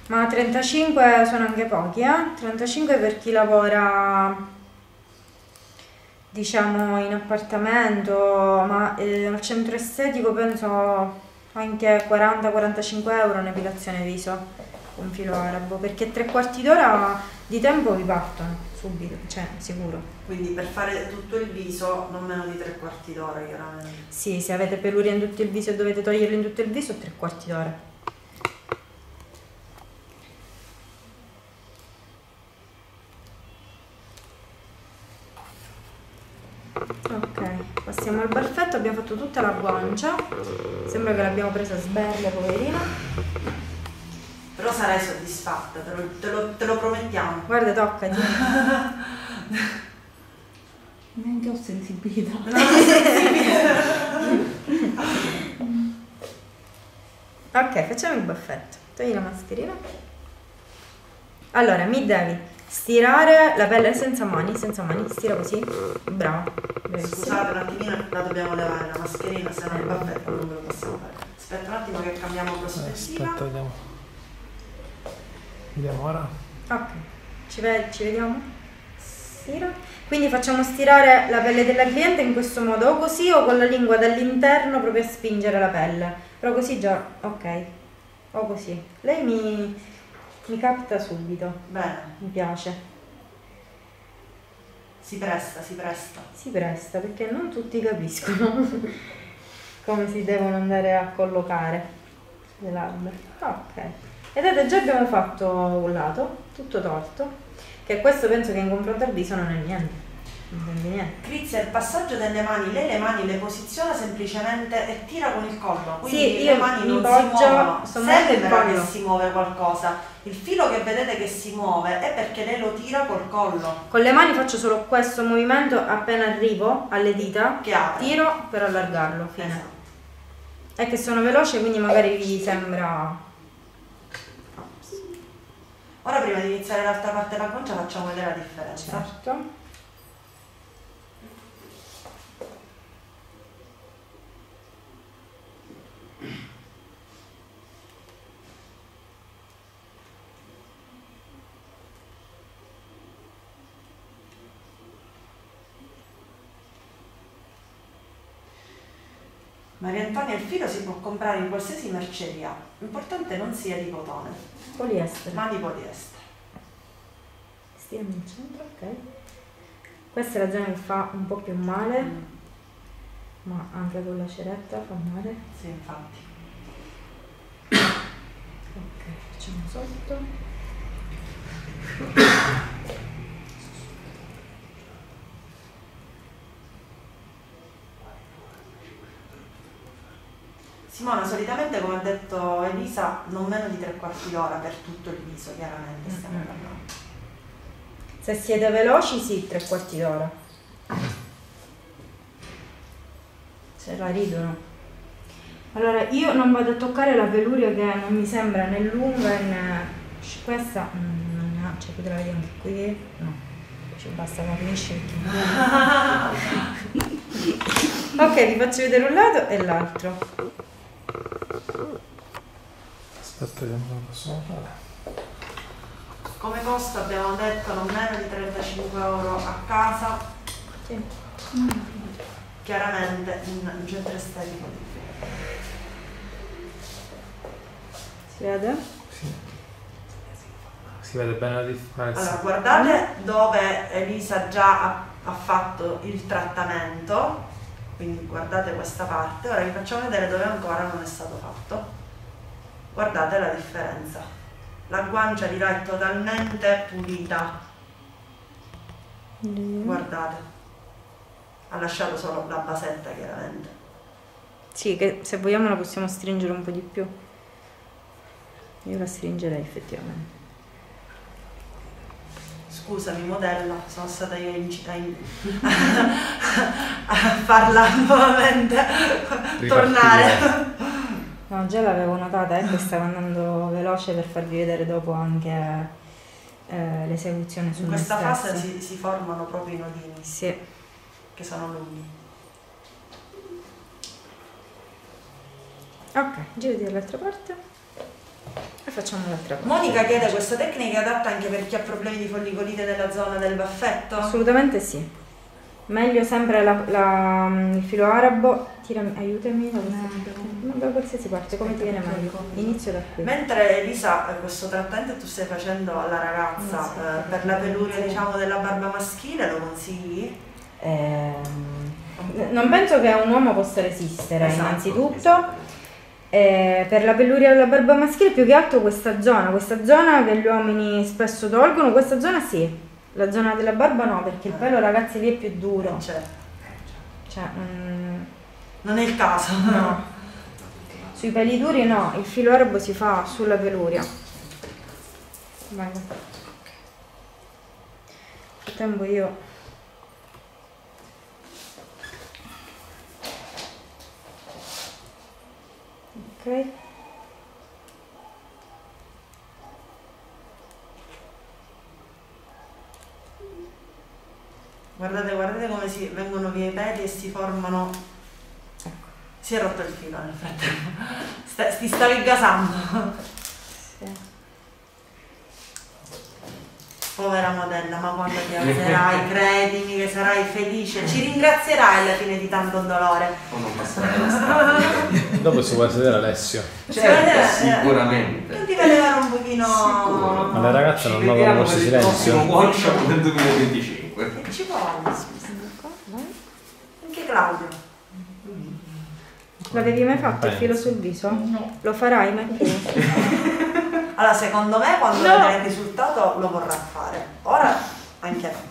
Ma 35 sono anche pochi, eh? 35 per chi lavora, diciamo, in appartamento, ma eh, al centro estetico penso anche 40-45 euro un'epilazione viso con filo arabo, perché tre quarti d'ora di tempo vi partono subito, cioè sicuro. Quindi per fare tutto il viso non meno di tre quarti d'ora chiaramente. Sì, se avete peluria in tutto il viso e dovete toglierlo in tutto il viso, tre quarti d'ora. Ok, passiamo al baffetto, abbiamo fatto tutta la guancia. Sembra che l'abbiamo presa sberle, poverina. Però sarai soddisfatta, te lo, te lo- te lo promettiamo. Guarda, toccati. Neanche ho sensibilità. Ok, facciamo il baffetto. Togli la mascherina. Allora, mi devi stirare la pelle senza mani, senza mani, stira così. Bravissima. Scusate un attimino, la dobbiamo levare la mascherina, se no il baffetto non ve lo possiamo fare. Aspetta un attimo che cambiamo prospettiva. Aspetta, vediamo. Vediamo ora. Ok, ci, ve- ci vediamo? Stira. Quindi facciamo stirare la pelle della cliente in questo modo, o così o con la lingua dall'interno proprio a spingere la pelle. Però così già, ok, o così. Lei mi, mi capta subito, Bene, mi piace. si presta, si presta. Si presta perché non tutti capiscono come si devono andare a collocare le labbra. Ok. Vedete, già abbiamo fatto un lato, tutto torto, che questo penso che in confronto al viso non è niente. Crizia, il passaggio delle mani, lei le mani le posiziona semplicemente e tira con il collo, quindi Sì, le mani non poggio, si muovono, sembra che si muove qualcosa. Il filo che vedete che si muove è perché lei lo tira col collo, Con le mani faccio solo questo movimento appena arrivo alle dita, che apre. tiro per allargarlo. Fine. Esatto. È che sono veloce quindi magari vi sembra... Ora prima di iniziare l'altra parte della guancia facciamo vedere la differenza. Certo. Maria Antonia, il filo si può comprare in qualsiasi merceria, l'importante non sia di cotone, Poliestere. ma di poliestere. Stirami il centro, ok. Questa è la zona che fa un po' più male, Mm, ma anche con la ceretta fa male. Sì, infatti. Ok, facciamo sotto. Simona, solitamente come ha detto Elisa, non meno di tre quarti d'ora per tutto il viso, chiaramente stiamo parlando. Se siete veloci, sì, tre quarti d'ora. Se la ridono. Allora, io non vado a toccare la peluria che non mi sembra né lunga né... Questa mm, non ne ha, cioè la vedi anche qui? No, ci basta, ma finisce ok, vi faccio vedere un lato e l'altro. Aspetta, vediamo come possiamo fare. Come costo abbiamo detto non meno di 35 euro a casa, Sì. chiaramente in centro estetico. Si vede? Sì. Si vede bene la differenza. Allora, guardate dove Elisa già ha, ha fatto il trattamento, quindi guardate questa parte, ora vi facciamo vedere dove ancora non è stato fatto. Guardate la differenza. La guancia di là è totalmente pulita, guardate. Ha lasciato solo la basetta chiaramente. Sì, che se vogliamo la possiamo stringere un po' di più. Io la stringerei effettivamente. Scusami modella, sono stata io incita in- a farla nuovamente tornare. No, già l'avevo notata, ecco, stavo andando veloce per farvi vedere dopo anche eh, l'esecuzione su In questa fase si, si formano proprio i nodini Sì. che sono lunghi. Ok, giri dall'altra parte e facciamo l'altra parte. Monica chiede questa tecnica è adatta anche per chi ha problemi di follicolite nella zona del baffetto? Assolutamente sì. Meglio sempre la- la- il filo arabo. Tirami, aiutami. Da, no, da qualsiasi parte, come ti viene meglio. Inizio da qui. Mentre Elisa eh, questo trattamento tu stai facendo alla ragazza Sì. eh, per la peluria diciamo della barba maschile lo consigli? Ehm, non penso che un uomo possa resistere Esatto, innanzitutto. esatto. Eh, per la peluria della barba maschile più che altro questa zona, questa zona che gli uomini spesso tolgono, questa zona sì, la zona della barba no, perché il pelo ragazzi lì è più duro. Cioè, Cioè, mm, non è il caso. no. Sui peli duri no, il filo arabo si fa sulla peluria. Vai. Nel frattempo io Ok. Guardate, guardate come si vengono via i peli e si formano. Ecco. Si è rotto il filo nel frattempo. sta- ti stavi gasando. Sì. Povera modella, ma quando ti alzerai, credimi che sarai felice. Ci ringrazierai alla fine di tanto dolore. O non passerai la strada. Dopo si può sedere Alessio. Certo, Eh, sicuramente. Non ti vedevano un pochino... Sicuro. Ma le ragazze non Ci notano vediamo il nostro per il prossimo silenzio. workshop del 2025. Che ci vuole. Anche Claudio. L'avevi mai fatto il filo sul viso? No. Lo farai, Martina? Allora, secondo me, quando No. vedrai il risultato lo vorrà fare. Ora anche no.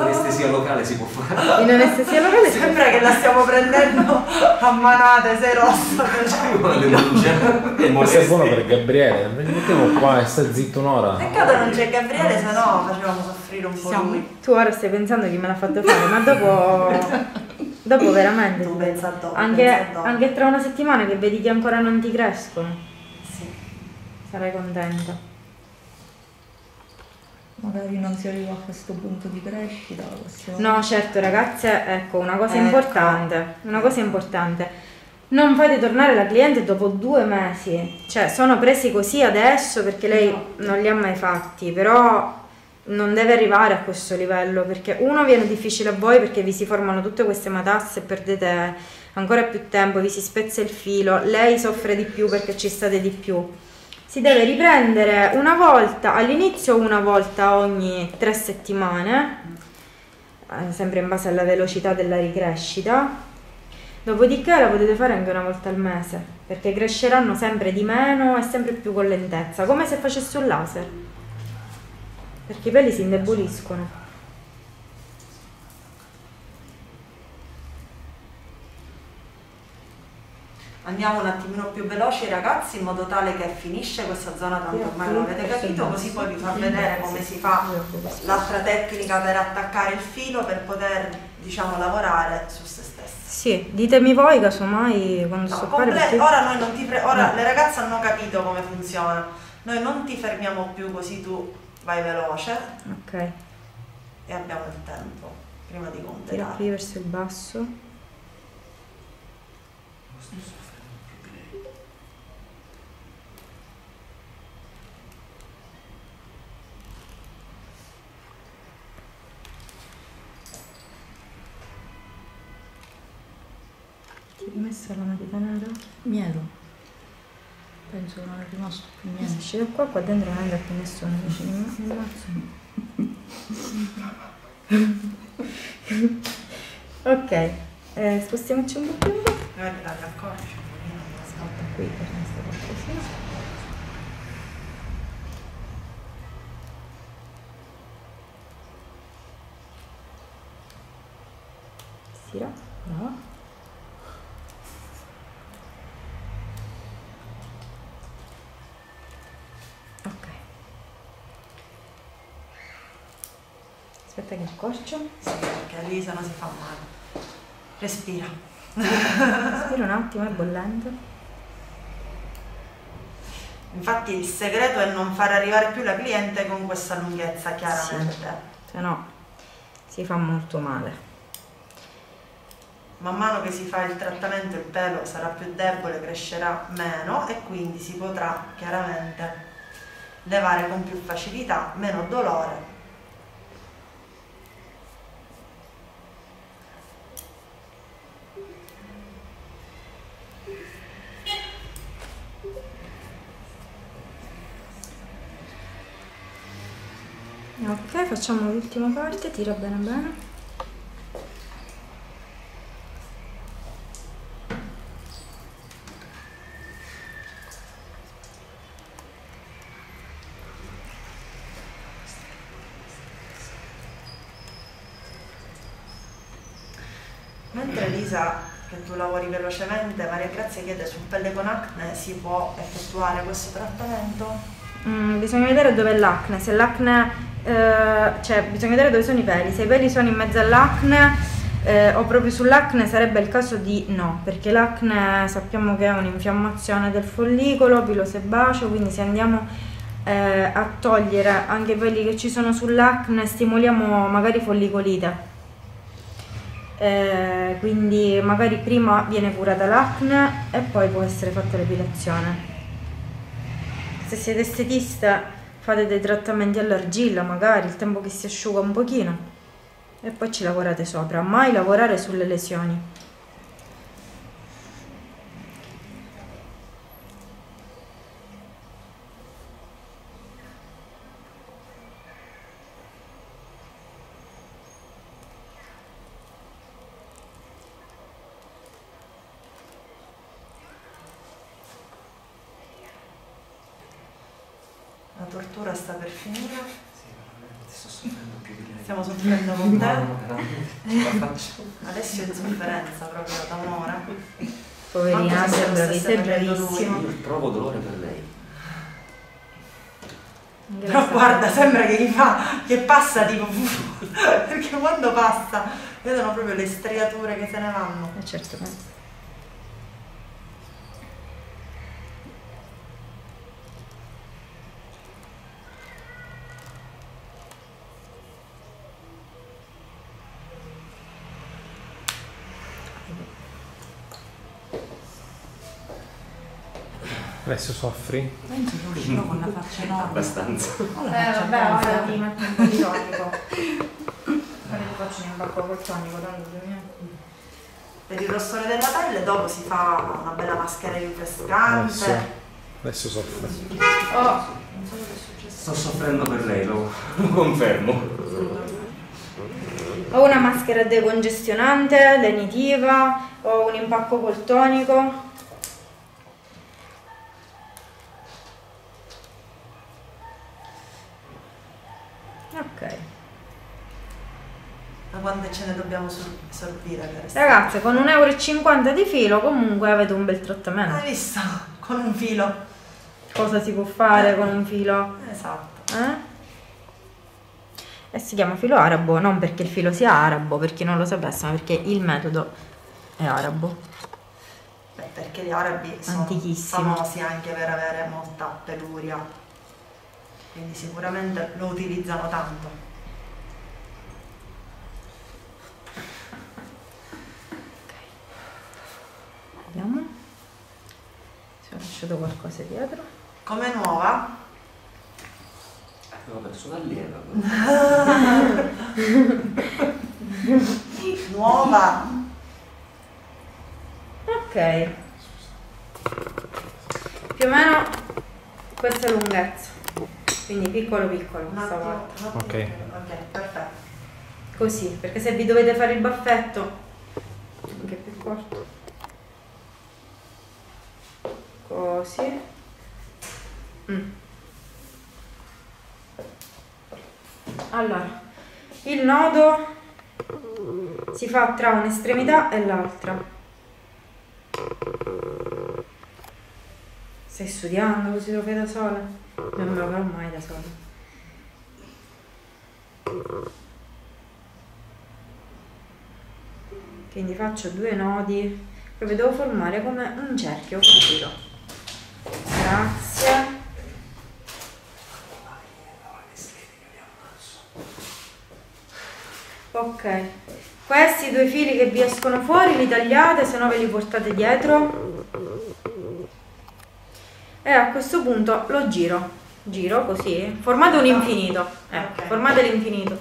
L'anestesia locale si può fare. In anestesia locale Sembra che la stiamo prendendo a manate, sei rossa. Le luce. Questo è buono per Gabriele. Mettiamo qua e sta zitto un'ora. Peccato non c'è Gabriele, se no facevamo soffrire un po' Siamo- lui. Tu ora stai pensando chi me l'ha fatto fare, ma dopo... dopo veramente... Tu pensa a dopo. Anche, pensa a dopo. anche tra una settimana che vedi che ancora non ti crescono. Sarai contenta. Magari non si arriva a questo punto di crescita la prossima No, certo ragazze, ecco, una cosa Ecco. importante, una cosa importante. Non fate tornare la cliente dopo due mesi, cioè sono presi così adesso perché lei Esatto. non li ha mai fatti, però non deve arrivare a questo livello perché uno viene difficile a voi perché vi si formano tutte queste matasse e perdete ancora più tempo, vi si spezza il filo, lei soffre di più perché ci state di più. Si deve riprendere una volta, all'inizio una volta ogni tre settimane, eh, sempre in base alla velocità della ricrescita. Dopodiché la potete fare anche una volta al mese, perché cresceranno sempre di meno e sempre più con lentezza, come se facessi un laser. Perché i peli si indeboliscono. Andiamo un attimino più veloci ragazzi in modo tale che finisce questa zona, tanto ormai lo avete capito, così poi vi fa vedere come si fa l'altra tecnica per attaccare il filo per poter diciamo lavorare su se stessi. Sì, ditemi voi casomai quando No, sto a fare perché... ora noi non ti pre- ora No. le ragazze hanno capito come funziona. Noi non ti fermiamo più così tu vai veloce Ok, e abbiamo il tempo prima di tira completare. qui verso il basso. Ti hai rimessa la matita nera? Mielo. Penso che non è rimasto più niente. esci da qua, qua dentro non entra più nessuno, dici, mi mi ammazzo. ok, eh, spostiamoci un po' più in basso. Magari la ti accorgi un pochino, ma ascolta. Aspetta qui per questa qualcosina. Stira, brava. Aspetta che accorcio. Sì, perché lì se no si fa male. Respira. Respira un attimo, è bollente. Infatti il segreto è non far arrivare più la cliente con questa lunghezza, chiaramente. Se no si fa molto male. Man mano che si fa il trattamento il pelo sarà più debole, crescerà meno e quindi si potrà chiaramente levare con più facilità, meno dolore. Ok, facciamo l'ultima parte, tira bene bene. Mentre Lisa, che tu lavori velocemente, Maria Grazia chiede su pelle con acne si può effettuare questo trattamento? Mm, bisogna vedere dove è l'acne, se l'acne, eh, cioè bisogna vedere dove sono i peli, se i peli sono in mezzo all'acne eh, o proprio sull'acne sarebbe il caso di no, perché l'acne sappiamo che è un'infiammazione del follicolo pilosebaceo, quindi se andiamo eh, a togliere anche i peli che ci sono sull'acne stimoliamo magari follicolite. eh, quindi magari prima viene curata l'acne e poi può essere fatta l'epilazione. Se siete estetiste fate dei trattamenti all'argilla magari, il tempo che si asciuga un pochino e poi ci lavorate sopra, mai lavorare sulle lesioni. Tortura sta per finire. Sì, veramente, sto soffrendo più di lei. Stiamo soffrendo con te. No, faccio. Adesso è in sofferenza proprio da un'ora. Poverina, Manco se se lo sembra che stesse sei facendo bravissimo. Io provo dolore per lei. Però guarda, sembra che gli fa, che passa tipo, perché quando passa vedono proprio le striature che se ne vanno. Eh, certo Adesso soffri? Penso che uscirò con la faccia enorme. Abbastanza. Ho la Eh vabbè, ora ti metto un po' di tonico. Ora ti faccio un impacco col tonico, tanto ovviamente. Per il rossore della pelle dopo si fa una bella maschera rinfrescante. Adesso, adesso soffri. Oh, Non so cosa è successo. Sto soffrendo per lei, lo, lo confermo. ho una maschera decongestionante, lenitiva, ho un impacco col tonico. Ok. Ma quante ce ne dobbiamo sor- sorbire? Ragazze, con 1,50 euro di filo comunque avete un bel trattamento. Hai visto? Con un filo. Cosa si può fare con un filo? Esatto. Eh? E si chiama filo arabo, non perché il filo sia arabo, per chi non lo sapesse, ma perché il metodo è arabo. Beh, perché gli arabi sono famosi anche per avere molta peluria. Quindi sicuramente lo utilizzano tanto. Vediamo. Se ho lasciato qualcosa dietro. Come nuova? Avevo perso un'allieva. Nuova! Ok. Più o meno questa lunghezza. Quindi piccolo piccolo questa volta. Ok. Ok, perfetto. Così, perché se vi dovete fare il baffetto, anche più corto. Così. Mm. Allora, il nodo si fa tra un'estremità e l'altra. Stai studiando così lo fai da sola? Non lo farò mai da sola. Quindi faccio due nodi, proprio devo formare come un cerchio filo. Grazie. Ok, questi due fili che vi escono fuori li tagliate, se no ve li portate dietro. E a questo punto lo giro, giro così, formate un infinito, ecco, Ok. formate l'infinito.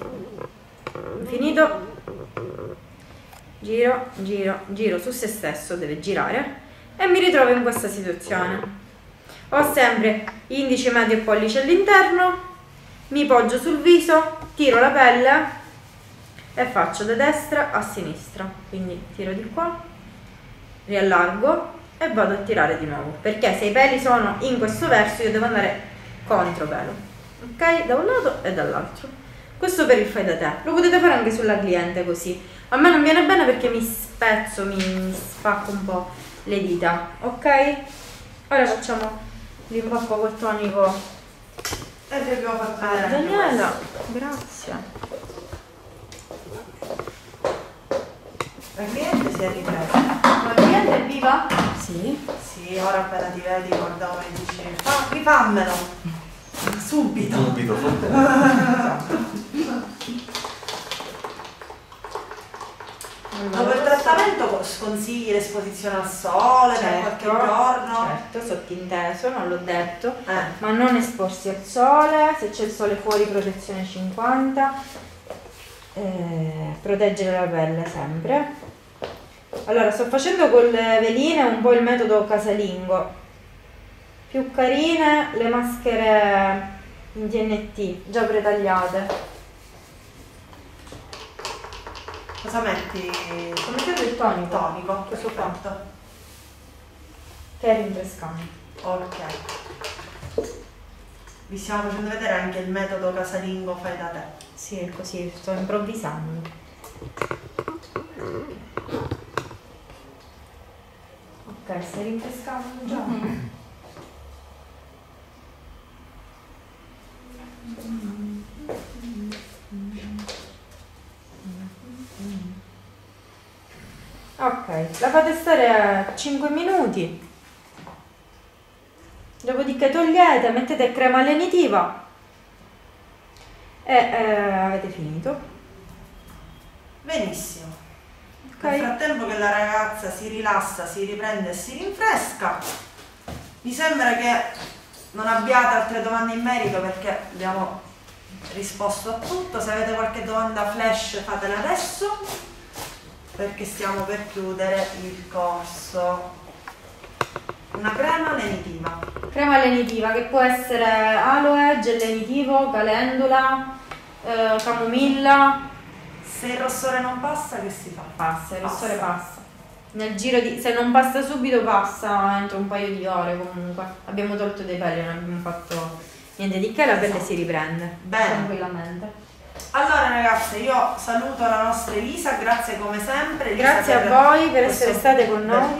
Infinito, giro, giro, giro su se stesso, deve girare e mi ritrovo in questa situazione. Ho sempre indice medio e pollice all'interno, mi poggio sul viso, tiro la pelle e faccio da destra a sinistra. Quindi tiro di qua, riallargo e vado a tirare di nuovo. Perché se i peli sono in questo verso io devo andare contro pelo. Ok? Da un lato e dall'altro. Questo per il fai da te. Lo potete fare anche sulla cliente così. A me non viene bene perché mi spezzo, mi, spacco un po' le dita. Ok? Ora facciamo l'impacco col tonico E vi abbiamo fatto a vedere anche Daniela. Grazie. La cliente si è ripresa. La cliente è viva? Sì? Sì, ora appena ti vedi guarda come dici, fa, rifammelo. Subito. Subito. Dopo il trattamento co- sconsigli l'esposizione al sole per qualche giorno? Certo, sottinteso, non l'ho detto. Eh. Ma non esporsi al sole, se c'è il sole fuori protezione 50, eh, proteggere la pelle sempre. Allora, sto facendo con le veline un po' il metodo casalingo. Più carine le maschere in TNT, già pretagliate. Cosa metti? Sto mettendo il tonico, Tonico. Questo qua. perfetto. che è rinfrescante. Ok. Vi stiamo facendo vedere anche il metodo casalingo fai da te. Sì, è così, sto improvvisando. Ok, stai rinfrescando già? Ok, la fate stare 5 minuti. Dopodiché togliete, mettete crema lenitiva e eh, avete finito. Benissimo. Ok. Nel frattempo che la ragazza si rilassa, si riprende e si rinfresca, mi sembra che non abbiate altre domande in merito perché abbiamo risposto a tutto. Se avete qualche domanda flash fatela adesso perché stiamo per chiudere il corso. Una crema lenitiva. Crema lenitiva che può essere aloe, gel lenitivo, calendula, eh, camomilla, Se il rossore non passa, che si fa? passa, il rossore Passa. passa. Nel giro di, se non passa subito passa entro un paio di ore comunque. Abbiamo tolto dei peli, non abbiamo fatto niente di che, la pelle si riprende Bene. tranquillamente. Allora ragazze, io saluto la nostra Elisa, grazie come sempre. Elisa, Grazie a voi per essere state con noi.